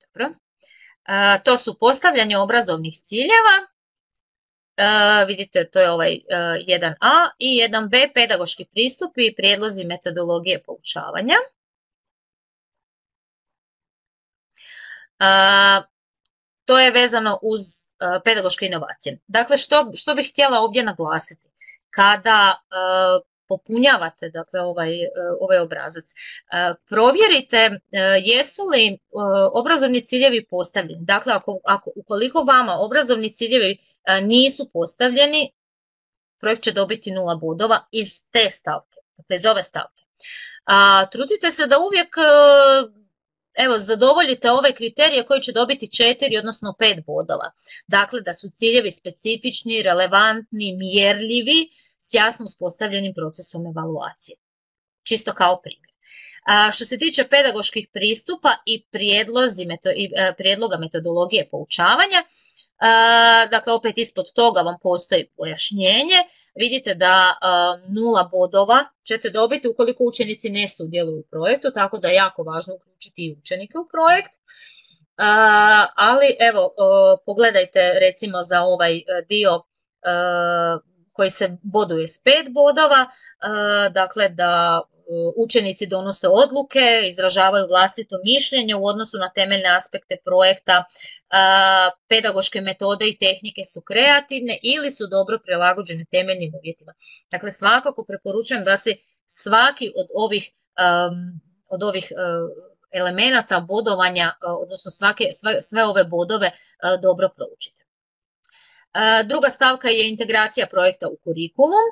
dobro. To su postavljanje obrazovnih ciljeva, vidite to je ovaj 1a i 1b pedagoški pristupi i prijedlozi metodologije poučavanja. To je vezano uz e, pedagoške inovacije. Dakle, što, što bih htjela ovdje naglasiti? Kada e, popunjavate dakle, ovaj, ovaj obrazac, provjerite jesu li obrazovni ciljevi postavljeni. Dakle, ako, ako, ukoliko vama obrazovni ciljevi nisu postavljeni, projekt će dobiti nula bodova iz te stavke, dakle iz ove stavke. A, trudite se da uvijek evo, zadovoljite ove kriterije koji će dobiti 4, odnosno 5 bodova. Dakle, da su ciljevi specifični, relevantni, mjerljivi, s jasno uspostavljenim procesom evaluacije. Čisto kao primjer. A, što se tiče pedagoških pristupa i, i e, prijedloga metodologije poučavanja, Dakle, opet ispod toga vam postoji pojašnjenje. Vidite da nula bodova ćete dobiti ukoliko učenici ne sudjeluju u projektu, tako da je jako važno uključiti i učenike u projekt. Ali evo, pogledajte recimo za ovaj e, dio koji se boduje s pet bodova, dakle da učenici donose odluke, izražavaju vlastito mišljenje u odnosu na temeljne aspekte projekta, pedagoške metode i tehnike su kreativne ili su dobro prilagođene temeljnim uvjetima. Dakle, svakako preporučujem da se svaki od ovih, od ovih elemenata bodovanja, odnosno svake, sve, sve ove bodove dobro proučite. Druga stavka je integracija projekta u kurikulum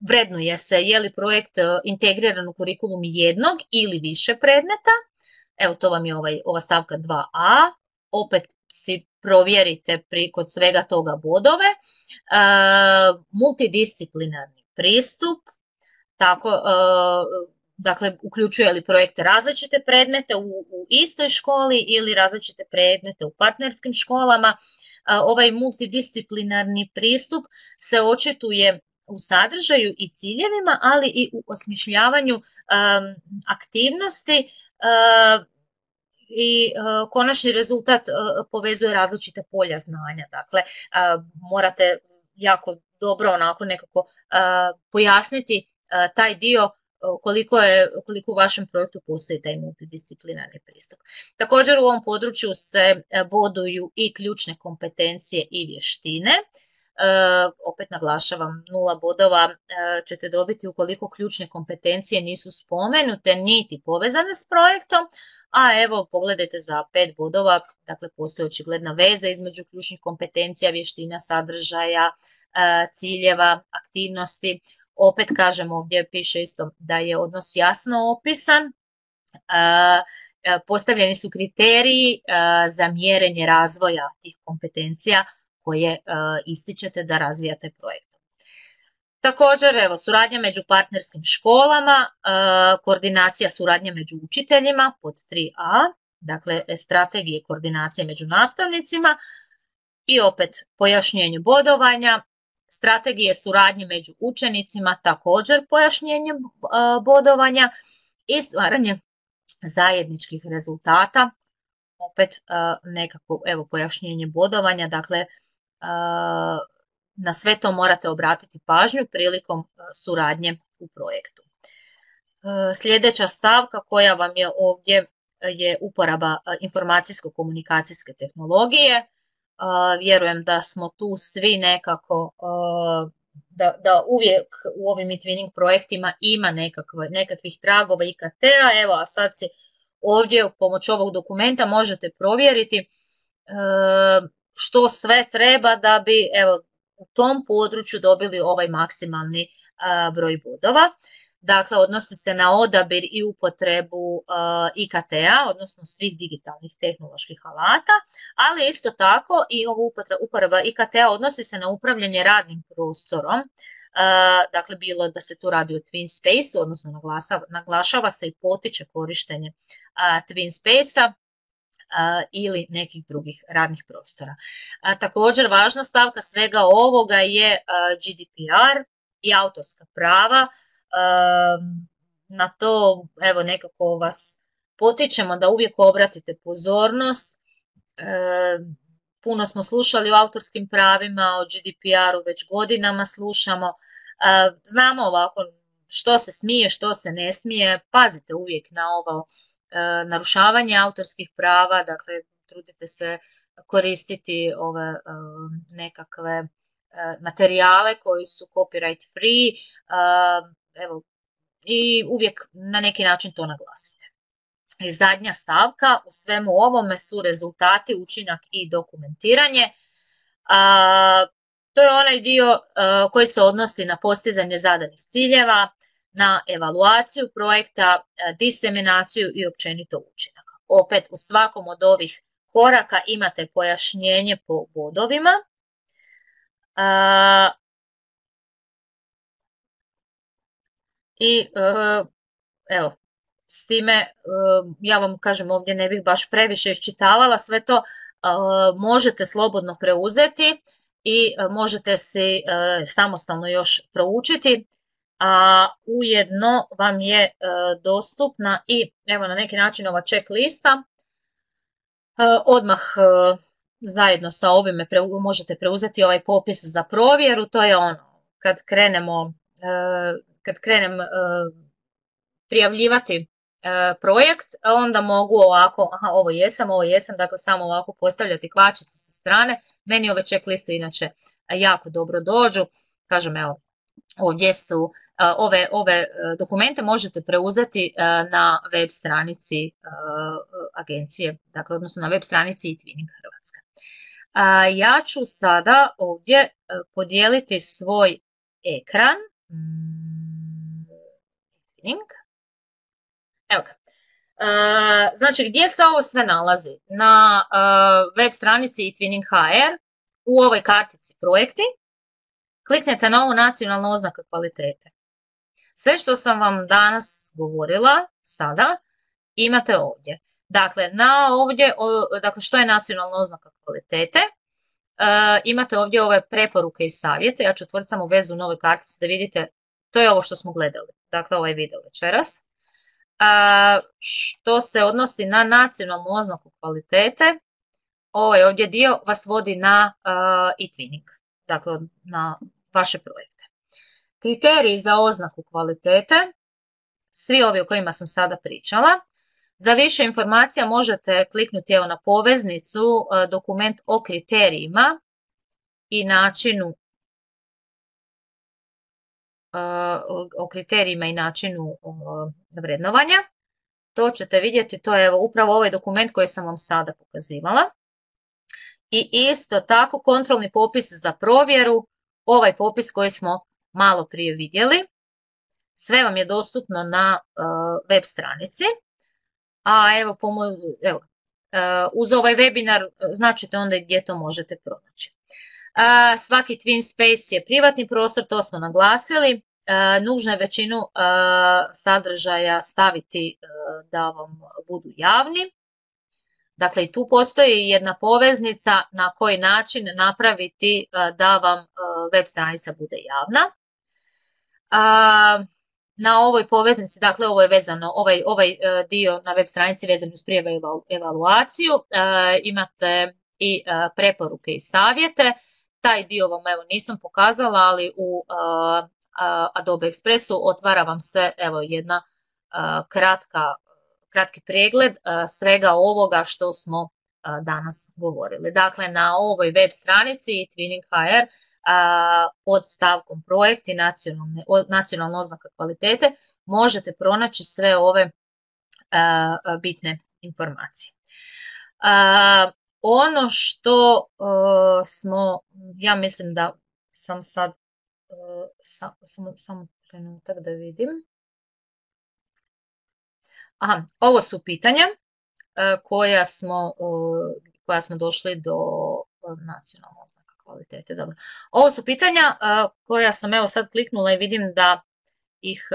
vrednuje se je li projekt e, integriran u kurikulum jednog ili više predmeta. Evo to vam je ovaj, ova stavka 2a. Opet si provjerite pri, kod svega toga bodove. E, multidisciplinarni pristup, tako, e, dakle uključuje li projekt različite predmete u, u istoj školi ili različite predmete u partnerskim školama. Ovaj multidisciplinarni pristup se očituje u sadržaju i ciljevima, ali i u osmišljavanju aktivnosti i konačni rezultat povezuje različite polja znanja. Dakle, morate jako dobro onako nekako pojasniti taj dio koliko, je, koliko u vašem projektu postoji taj multidisciplinarni pristup. Također u ovom području se boduju i ključne kompetencije i vještine. Eh, opet naglašavam, nula bodova eh, ćete dobiti ukoliko ključne kompetencije nisu spomenute niti povezane s projektom, a evo pogledajte za pet bodova, dakle postoji očigledna veza između ključnih kompetencija, vještina, sadržaja, eh, ciljeva, aktivnosti. Opet kažem ovdje piše isto da je odnos jasno opisan, postavljeni su kriteriji za mjerenje razvoja tih kompetencija koje e, ističete da razvijate projekt. Također, evo, suradnja među partnerskim školama, e, koordinacija suradnje među učiteljima pod 3a, dakle strategije koordinacije među nastavnicima i opet pojašnjenje bodovanja, strategije suradnje među učenicima, također pojašnjenje e, bodovanja i stvaranje zajedničkih rezultata, opet nekako evo pojašnjenje bodovanja, dakle na sve to morate obratiti pažnju prilikom suradnje u projektu. Sljedeća stavka koja vam je ovdje je uporaba informacijsko-komunikacijske tehnologije. Vjerujem da smo tu svi nekako, da, da uvijek u ovim e projektima ima nekakve, nekakvih tragova IKT-a. Evo, a sad se ovdje u pomoć ovog dokumenta možete provjeriti što sve treba da bi evo, u tom području dobili ovaj maksimalni broj bodova. Dakle, odnosi se na odabir i upotrebu IKT-a, odnosno svih digitalnih tehnoloških alata, ali isto tako i ova uporaba IKT-a odnosi se na upravljanje radnim prostorom, dakle bilo da se tu radi o Twin Space, odnosno naglašava se i potiče korištenje Twin Space-a ili nekih drugih radnih prostora. Također važna stavka svega ovoga je GDPR i autorska prava. Na to evo nekako vas potičemo da uvijek obratite pozornost. Puno smo slušali o autorskim pravima, o GDPR-u već godinama slušamo. Znamo ovako što se smije, što se ne smije. Pazite uvijek na ovo E, narušavanje autorskih prava, dakle trudite se koristiti ove e, nekakve materijale koji su copyright free, evo, i uvijek na neki način to naglasite. I zadnja stavka u svemu ovome su rezultati, učinak i dokumentiranje. to je onaj dio koji se odnosi na postizanje zadanih ciljeva, na evaluaciju projekta, diseminaciju i općenito učinak. Opet u svakom od ovih koraka imate pojašnjenje po bodovima. I e, evo, s time e, ja vam kažem ovdje ne bih baš previše iščitavala, sve to e, možete slobodno preuzeti i možete si samostalno još proučiti, a ujedno vam je dostupna i evo na neki način ova checklista. Odmah zajedno sa ovime možete preuzeti ovaj popis za provjeru, to je ono kad krenemo kad krenem e, prijavljivati e, projekt, onda mogu ovako, aha, ovo jesam, ovo jesam, dakle samo ovako postavljati kvačice sa strane. Meni ove checkliste inače jako dobro dođu. Kažem, evo, ovdje su e, ove, ove dokumente možete preuzeti na web stranici agencije, dakle odnosno na web stranici Twinning Hrvatska. Ja ću sada ovdje podijeliti svoj ekran. Mm, Evo ga. Znači, gdje se ovo sve nalazi? Na web stranici Twinning HR, u ovoj kartici projekti, kliknete na ovu nacionalnu oznaku kvalitete. Sve što sam vam danas govorila, sada, imate ovdje. Dakle, na ovdje, dakle, što je nacionalna oznaka kvalitete? E, imate ovdje ove preporuke i savjete. Ja ću otvoriti samo vezu u novoj kartici da vidite, to je ovo što smo gledali. Dakle, ovaj video večeras što se odnosi na nacionalnu oznaku kvalitete, ovaj ovdje dio vas vodi na e-twinning, dakle na vaše projekte. Kriteriji za oznaku kvalitete, svi ovi o kojima sam sada pričala. Za više informacija možete kliknuti evo na poveznicu dokument o kriterijima i načinu o kriterijima i načinu vrednovanja. To ćete vidjeti, to je upravo ovaj dokument koji sam vam sada pokazivala. I isto tako kontrolni popis za provjeru, ovaj popis koji smo malo prije vidjeli. Sve vam je dostupno na web stranici. A evo, evo uz ovaj webinar značite onda gdje to možete pronaći. Svaki Twin Space je privatni prostor, to smo naglasili. Nužno je većinu sadržaja staviti da vam budu javni. Dakle, i tu postoji jedna poveznica na koji način napraviti da vam web stranica bude javna. Na ovoj poveznici, dakle ovo je vezano, ovaj, ovaj dio na web stranici vezan uz prijeve evaluaciju, imate i preporuke i savjete. Taj dio vam evo nisam pokazala, ali u Adobe Expressu otvara vam se evo jedna kratka, kratki pregled svega ovoga što smo danas govorili. Dakle, na ovoj web stranici Twinning HR pod stavkom projekt i nacionalna oznaka kvalitete možete pronaći sve ove bitne informacije. Ono što smo, ja mislim da sam sad, samo trenutak da vidim. Aha, ovo su pitanja koja smo, koja smo došli do nacionalnog oznaka kvalitete. Dobro. Ovo su pitanja koja sam evo sad kliknula i vidim da ih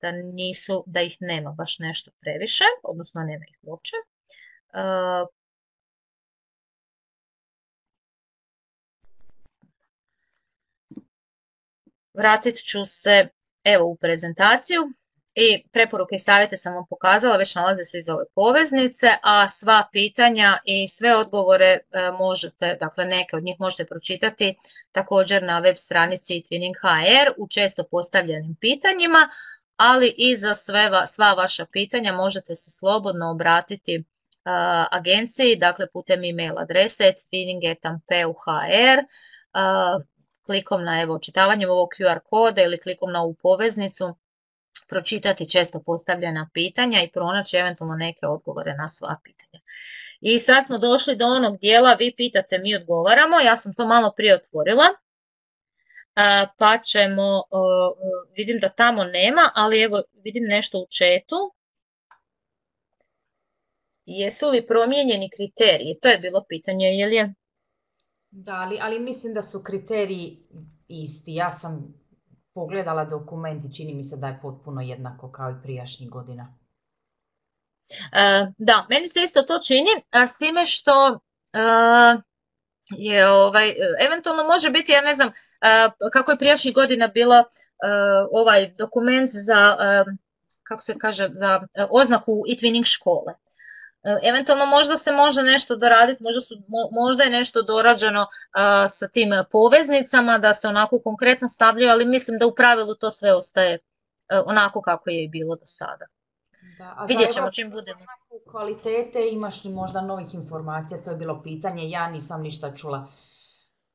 da nisu, da ih nema baš nešto previše, odnosno nema ih uopće. Vratit ću se evo u prezentaciju i preporuke i savjete sam vam pokazala, već nalaze se iz ove poveznice, a sva pitanja i sve odgovore e, možete, dakle neke od njih možete pročitati također na web stranici Twinning HR u često postavljenim pitanjima, ali i za sve, sva vaša pitanja možete se slobodno obratiti e, agenciji, dakle putem e-mail adrese twinning.hr, klikom na evo čitavanjem ovog QR koda ili klikom na ovu poveznicu pročitati često postavljena pitanja i pronaći eventualno neke odgovore na sva pitanja. I sad smo došli do onog dijela, vi pitate, mi odgovaramo, ja sam to malo prije otvorila, pa ćemo, vidim da tamo nema, ali evo vidim nešto u četu. Jesu li promijenjeni kriteriji? To je bilo pitanje, je li je? Da, ali, ali mislim da su kriteriji isti. Ja sam pogledala dokument i čini mi se da je potpuno jednako kao i prijašnjih godina. E, da, meni se isto to čini, a s time što e, je ovaj, eventualno može biti, ja ne znam, e, kako je prijašnjih godina bilo ovaj dokument za, kako se kaže, za oznaku e-twinning škole. Eventualno možda se može nešto doraditi, možda, su, možda je nešto dorađeno sa tim poveznicama da se onako konkretno stavljaju, ali mislim da u pravilu to sve ostaje onako kako je i bilo do sada. Da, Vidjet ćemo čim budemo. Kvalitete, imaš li možda novih informacija? To je bilo pitanje, ja nisam ništa čula.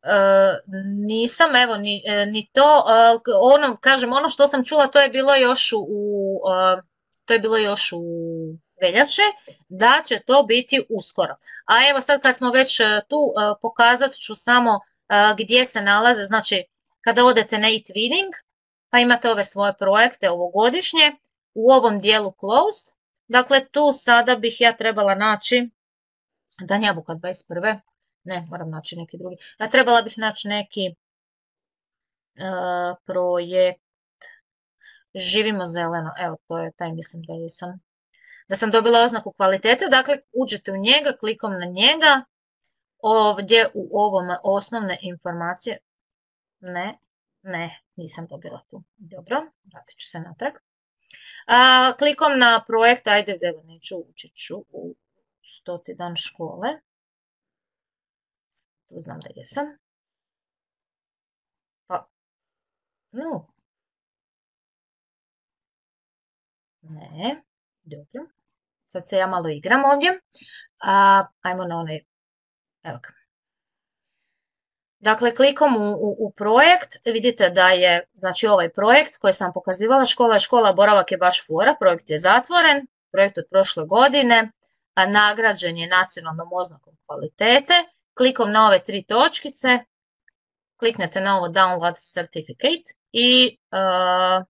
E, nisam, evo, ni, e, ni to, e, ono, kažem, ono što sam čula, to je bilo još u, to je bilo još u veljače, da će to biti uskoro. A evo sad kad smo već tu, pokazat ću samo gdje se nalaze, znači kada odete na e-twinning, pa imate ove svoje projekte ovogodišnje, u ovom dijelu closed. Dakle, tu sada bih ja trebala naći, Dan Jabuka 21. Ne, moram naći neki drugi. Ja trebala bih naći neki projekt Živimo zeleno. Evo, to je taj, mislim da sam. Da sam dobila oznaku kvalitete. Dakle, uđete u njega, klikom na njega. Ovdje u ovom osnovne informacije. Ne, ne, nisam dobila tu. Dobro, vratit ću se natrag. A, klikom na projekt, ajde, evo neću, ući ću u stoti dan škole. Tu znam da jesam. Pa, no. Ne, dobro. Sad se ja malo igram ovdje. A, ajmo na onaj, evo ga. Dakle, klikom u, u, projekt vidite da je znači ovaj projekt koji sam pokazivala, škola je škola, boravak je baš fora, projekt je zatvoren, projekt od prošle godine, a nagrađen je nacionalnom oznakom kvalitete. Klikom na ove tri točkice, kliknete na ovo Download Certificate i uh,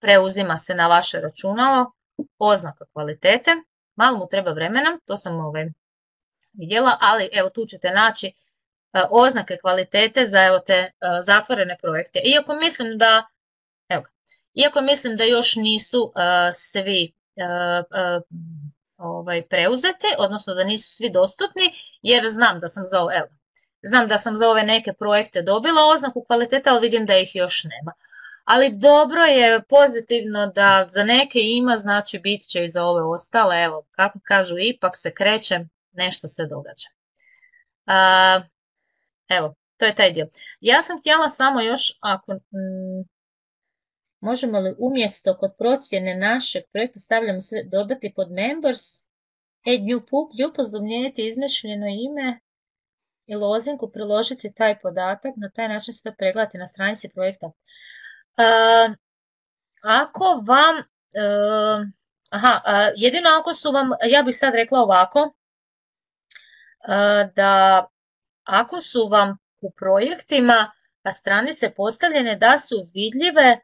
preuzima se na vaše računalo oznaka kvalitete. Malo mu treba vremena, to sam ovaj, vidjela, ali evo tu ćete naći E, oznake kvalitete za evo te e, zatvorene projekte. Iako mislim da, evo, iako mislim da još nisu e, svi ovaj, preuzeti, odnosno da nisu svi dostupni, jer znam da sam za evo, znam da sam za ove neke projekte dobila oznaku kvalitete, ali vidim da ih još nema. Ali dobro je pozitivno da za neke ima, znači bit će i za ove ostale, evo, kako kažu, ipak se kreće, nešto se događa. Evo, to je taj dio. Ja sam htjela samo još, ako mm, možemo li umjesto kod procjene našeg projekta stavljamo sve dodati pod members, add new pup, upozornjeniti izmišljeno ime i lozinku priložiti taj podatak, na taj način sve pregledati na stranici projekta. Ako vam, aha, jedino ako su vam, ja bih sad rekla ovako, da ako su vam u projektima stranice postavljene da su vidljive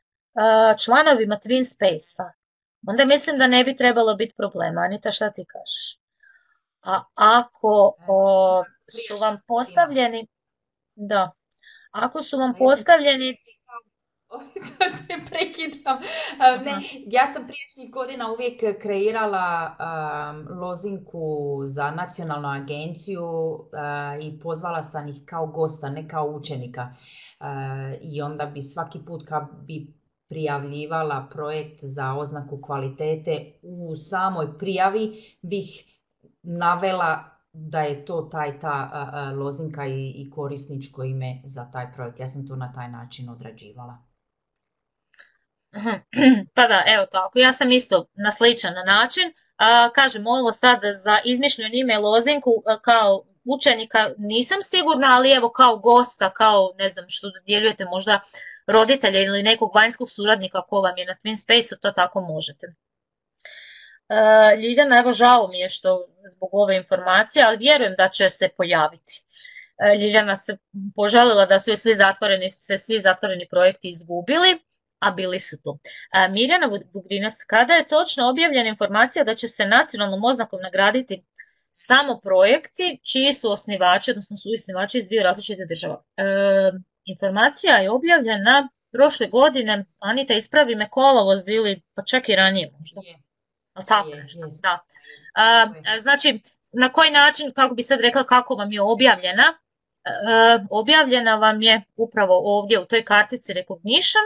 članovima Twin Space-a, onda mislim da ne bi trebalo biti problema. Anita, šta ti kažeš? A ako su vam postavljeni, da, ako su vam postavljeni <laughs> sad te prekidam. Ne, ja sam prijašnjih godina uvijek kreirala lozinku za nacionalnu agenciju i pozvala sam ih kao gosta, ne kao učenika. I onda bi svaki put kad bi prijavljivala projekt za oznaku kvalitete u samoj prijavi bih navela da je to taj ta lozinka i, i korisničko ime za taj projekt. Ja sam to na taj način odrađivala. <clears throat> Pa da, evo tako. Ja sam isto na sličan način. Kažem, ovo sad za izmišljen ime lozinku kao učenika nisam sigurna, ali evo kao gosta, kao ne znam što dodjeljujete možda roditelja ili nekog vanjskog suradnika ko vam je na Twin Space, to tako možete. Ljiljana, evo žao mi je što zbog ove informacije, ali vjerujem da će se pojaviti. Ljiljana se požalila da su je svi zatvoreni, svi zatvoreni projekti izgubili, a bili su tu. E, Mirjana Bugrinac, kada je točno objavljena informacija da će se nacionalnom oznakom nagraditi samo projekti čiji su osnivači, odnosno su osnivači iz dvije različite država. E, informacija je objavljena prošle godine, Anita ispravi me kolovoz ili pa čak i ranije možda. Je. Tako nešto, da. znači, na koji način, kako bi sad rekla kako vam je objavljena, objavljena vam je upravo ovdje u toj kartici Recognition.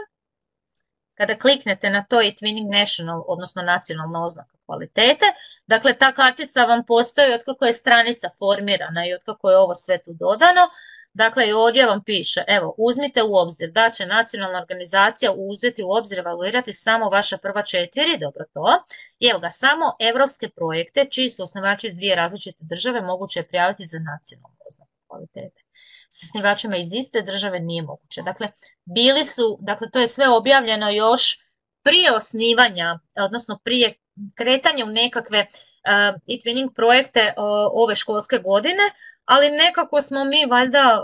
Kada kliknete na to i Twinning National, odnosno nacionalna oznaka kvalitete, dakle ta kartica vam postoji od kako je stranica formirana i od kako je ovo sve tu dodano. Dakle, i ovdje vam piše, evo, uzmite u obzir da će nacionalna organizacija uzeti u obzir evaluirati samo vaša prva četiri, dobro to, i evo ga, samo evropske projekte čiji su osnivači iz dvije različite države moguće je prijaviti za nacionalnu oznaku s osnivačima iz iste države nije moguće. Dakle, bili su, dakle, to je sve objavljeno još prije osnivanja, odnosno prije kretanja u nekakve uh, e-twinning projekte ove školske godine, ali nekako smo mi valjda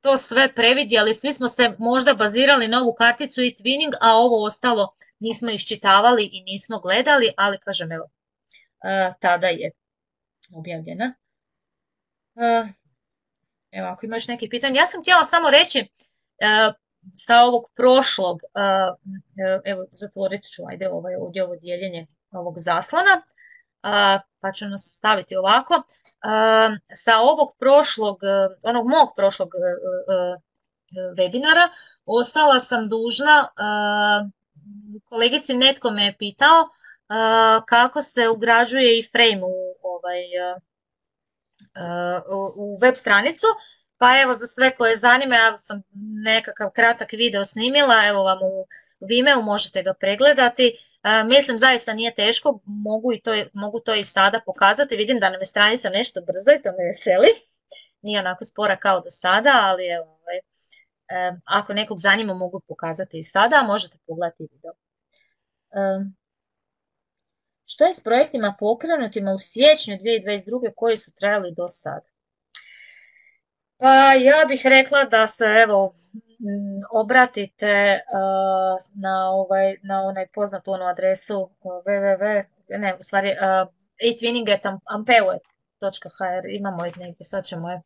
to sve previdjeli, svi smo se možda bazirali na ovu karticu i twinning, a ovo ostalo nismo iščitavali i nismo gledali, ali kažem evo, tada je objavljena. Evo, ako imaš neki pitanje. Ja sam htjela samo reći e, sa ovog prošlog, e, e, evo zatvorit ću ajde ovaj, ovdje ovo dijeljenje ovog zaslana, pa ću nas staviti ovako. Sa ovog prošlog, onog mog prošlog webinara, ostala sam dužna, kolegici netko me je pitao kako se ugrađuje i frame u ovaj u web stranicu, pa evo za sve koje zanima, ja sam nekakav kratak video snimila, evo vam u Vimeo možete ga pregledati. mislim zaista nije teško, mogu, to, i sada pokazati, vidim da nam je stranica nešto brza i to me veseli. Nije onako spora kao do sada, ali evo, ovaj, ako nekog zanima mogu pokazati i sada, možete pogledati video. Što je s projektima pokrenutima u siječnju 2022. koji su trajali do sad? Pa ja bih rekla da se evo obratite na, ovaj, na onaj poznatu onu adresu www, ne u stvari uh, imamo ih negdje, sad ćemo je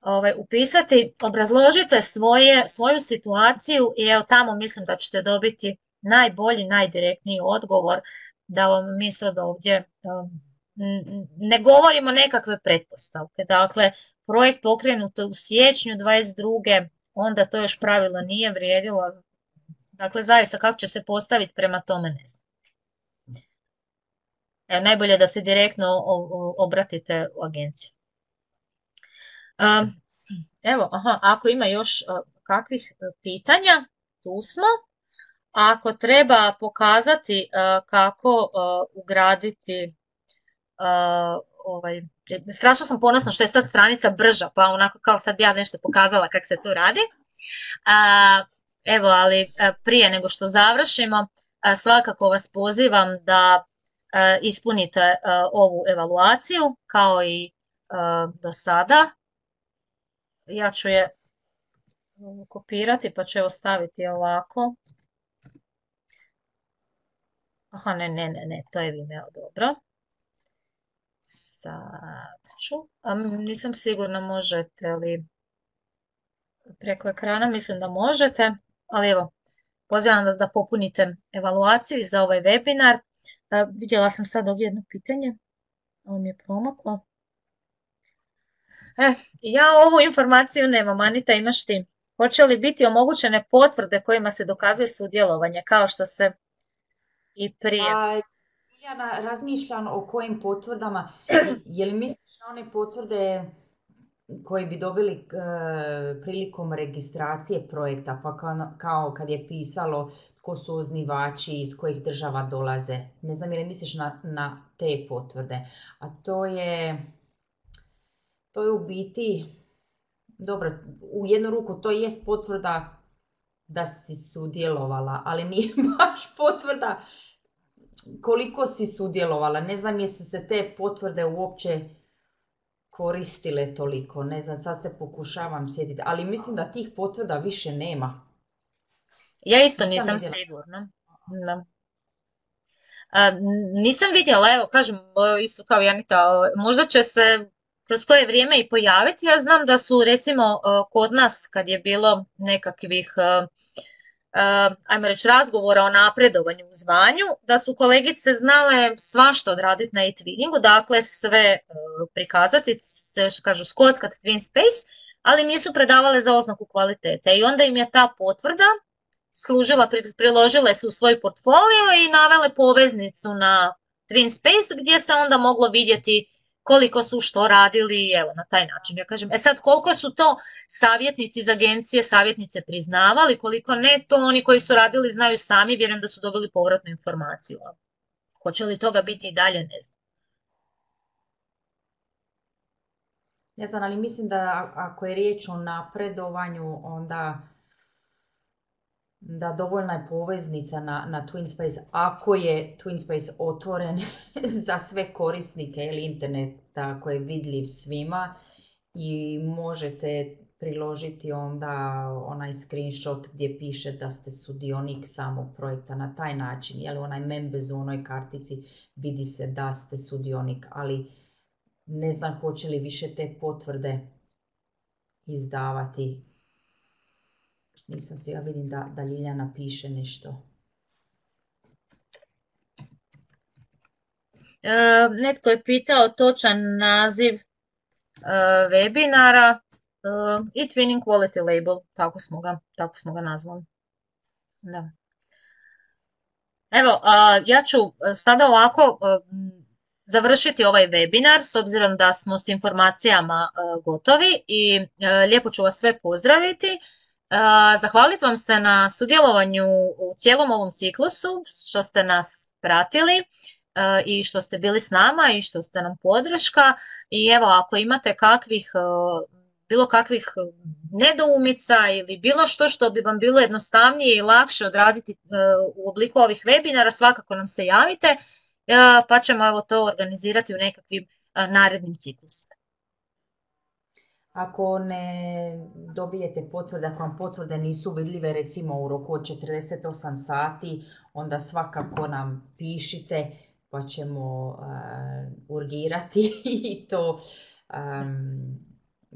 ovaj, upisati, obrazložite svoje, svoju situaciju i evo tamo mislim da ćete dobiti najbolji, najdirektniji odgovor da vam mi sad ovdje ne govorimo nekakve pretpostavke. Dakle, projekt pokrenut u siječnju 22. onda to još pravilo nije vrijedilo. Dakle, zaista kako će se postaviti prema tome ne znam. Evo, najbolje da se direktno obratite u agenciju. Evo, aha, ako ima još kakvih uh, pitanja, tu smo. Ako treba pokazati e, kako e, ugraditi e, ovaj, strašno sam ponosna što je sad stranica brža, pa onako kao sad ja nešto pokazala kako se to radi. Evo, ali prije nego što završimo, svakako vas pozivam da ispunite ovu evaluaciju kao i do sada. Ja ću je kopirati pa ću je ostaviti ovako. Aha, ne, ne, ne, ne, to je Vimeo, dobro. Sad ću, nisam sigurna možete li preko ekrana, mislim da možete, ali evo, pozivam vas da popunite evaluaciju za ovaj webinar. vidjela sam sad ovdje jedno pitanje, ovo mi je promaklo. E, ja ovu informaciju nemam, Anita, imaš ti. Hoće li biti omogućene potvrde kojima se dokazuje sudjelovanje, kao što se i prije? ja razmišljam o kojim potvrdama, <clears throat> je li misliš na one potvrde koje bi dobili e, prilikom registracije projekta, pa kao, kad je pisalo tko su oznivači, iz kojih država dolaze. Ne znam je li misliš na, na te potvrde. A to je, to je u biti, dobro, u jednu ruku to jest potvrda da si sudjelovala, ali nije <laughs> baš potvrda koliko si sudjelovala. Ne znam jesu se te potvrde uopće koristile toliko. Ne znam, sad se pokušavam sjetiti. Ali mislim da tih potvrda više nema. Ja isto nisam, sigurna. nisam vidjela, evo kažem, isto kao Janita, možda će se kroz koje vrijeme i pojaviti. Ja znam da su recimo kod nas kad je bilo nekakvih ajmo reći, razgovora o napredovanju u zvanju, da su kolegice znale svašta odraditi na e-twinningu, dakle sve prikazati, se kažu skockat Twin Space, ali nisu predavale za oznaku kvalitete. I onda im je ta potvrda služila, priložile su u svoj portfolio i navele poveznicu na Twin Space gdje se onda moglo vidjeti koliko su što radili, evo na taj način. Ja kažem, e sad koliko su to savjetnici iz agencije, savjetnice priznavali, koliko ne, to oni koji su radili znaju sami, vjerujem da su dobili povratnu informaciju. Hoće li toga biti i dalje, ne znam. Ne znam, ali mislim da ako je riječ o napredovanju, onda da dovoljna je poveznica na, na TwinSpace ako je TwinSpace otvoren <laughs> za sve korisnike ili interneta koji je vidljiv svima i možete priložiti onda onaj screenshot gdje piše da ste sudionik samog projekta na taj način, jel onaj membez u onoj kartici vidi se da ste sudionik, ali ne znam hoće li više te potvrde izdavati nisam si ja vidim da, da Ljiljana piše nešto. E, netko je pitao točan naziv e, webinara e, i Twinning Quality Label, tako smo ga, tako smo ga nazvali. Da. Evo, ja ću sada ovako završiti ovaj webinar s obzirom da smo s informacijama gotovi i lijepo ću vas sve pozdraviti. Zahvaliti vam se na sudjelovanju u cijelom ovom ciklusu, što ste nas pratili i što ste bili s nama i što ste nam podrška. I evo, ako imate kakvih, bilo kakvih nedoumica ili bilo što što bi vam bilo jednostavnije i lakše odraditi u obliku ovih webinara, svakako nam se javite, pa ćemo evo to organizirati u nekakvim narednim ciklusima. Ako ne dobijete potvrde, ako vam potvrde nisu vidljive recimo u roku od 48 sati, onda svakako nam pišite pa ćemo urgirati <laughs> i to,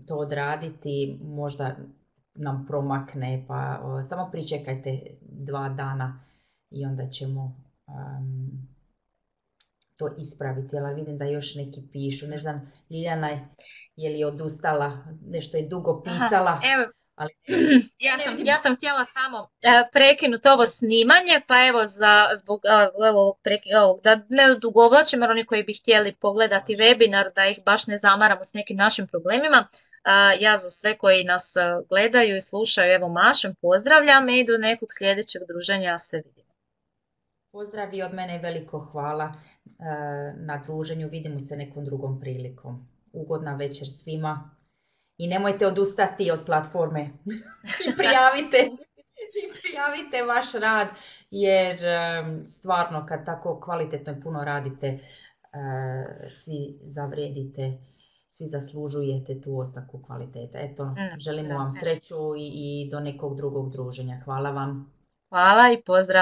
to odraditi. Možda nam promakne, pa samo pričekajte dva dana i onda ćemo to ispraviti, ali vidim da još neki pišu. Ne znam, Ljiljana je li odustala, nešto je dugo pisala. evo, ali... <clears throat> ja, sam, ja sam htjela samo e, prekinuti ovo snimanje, pa evo za, zbog evo, ovog, da ne dugovlačim, jer oni koji bi htjeli pogledati webinar, da ih baš ne zamaramo s nekim našim problemima, ja za sve koji nas e, gledaju i slušaju, evo mašem, pozdravljam i do nekog sljedećeg druženja se vidimo. Pozdrav i od mene veliko hvala. Eh, na druženju. Vidimo se nekom drugom prilikom. Ugodna večer svima. I nemojte odustati od platforme. <laughs> I prijavite, <laughs> i prijavite vaš rad jer stvarno kad tako kvalitetno i puno radite eh, svi zavredite, svi zaslužujete tu ostaku kvalitete. Eto, mm, želimo vam sreću i, i do nekog drugog druženja. Hvala vam. Hvala i pozdrav.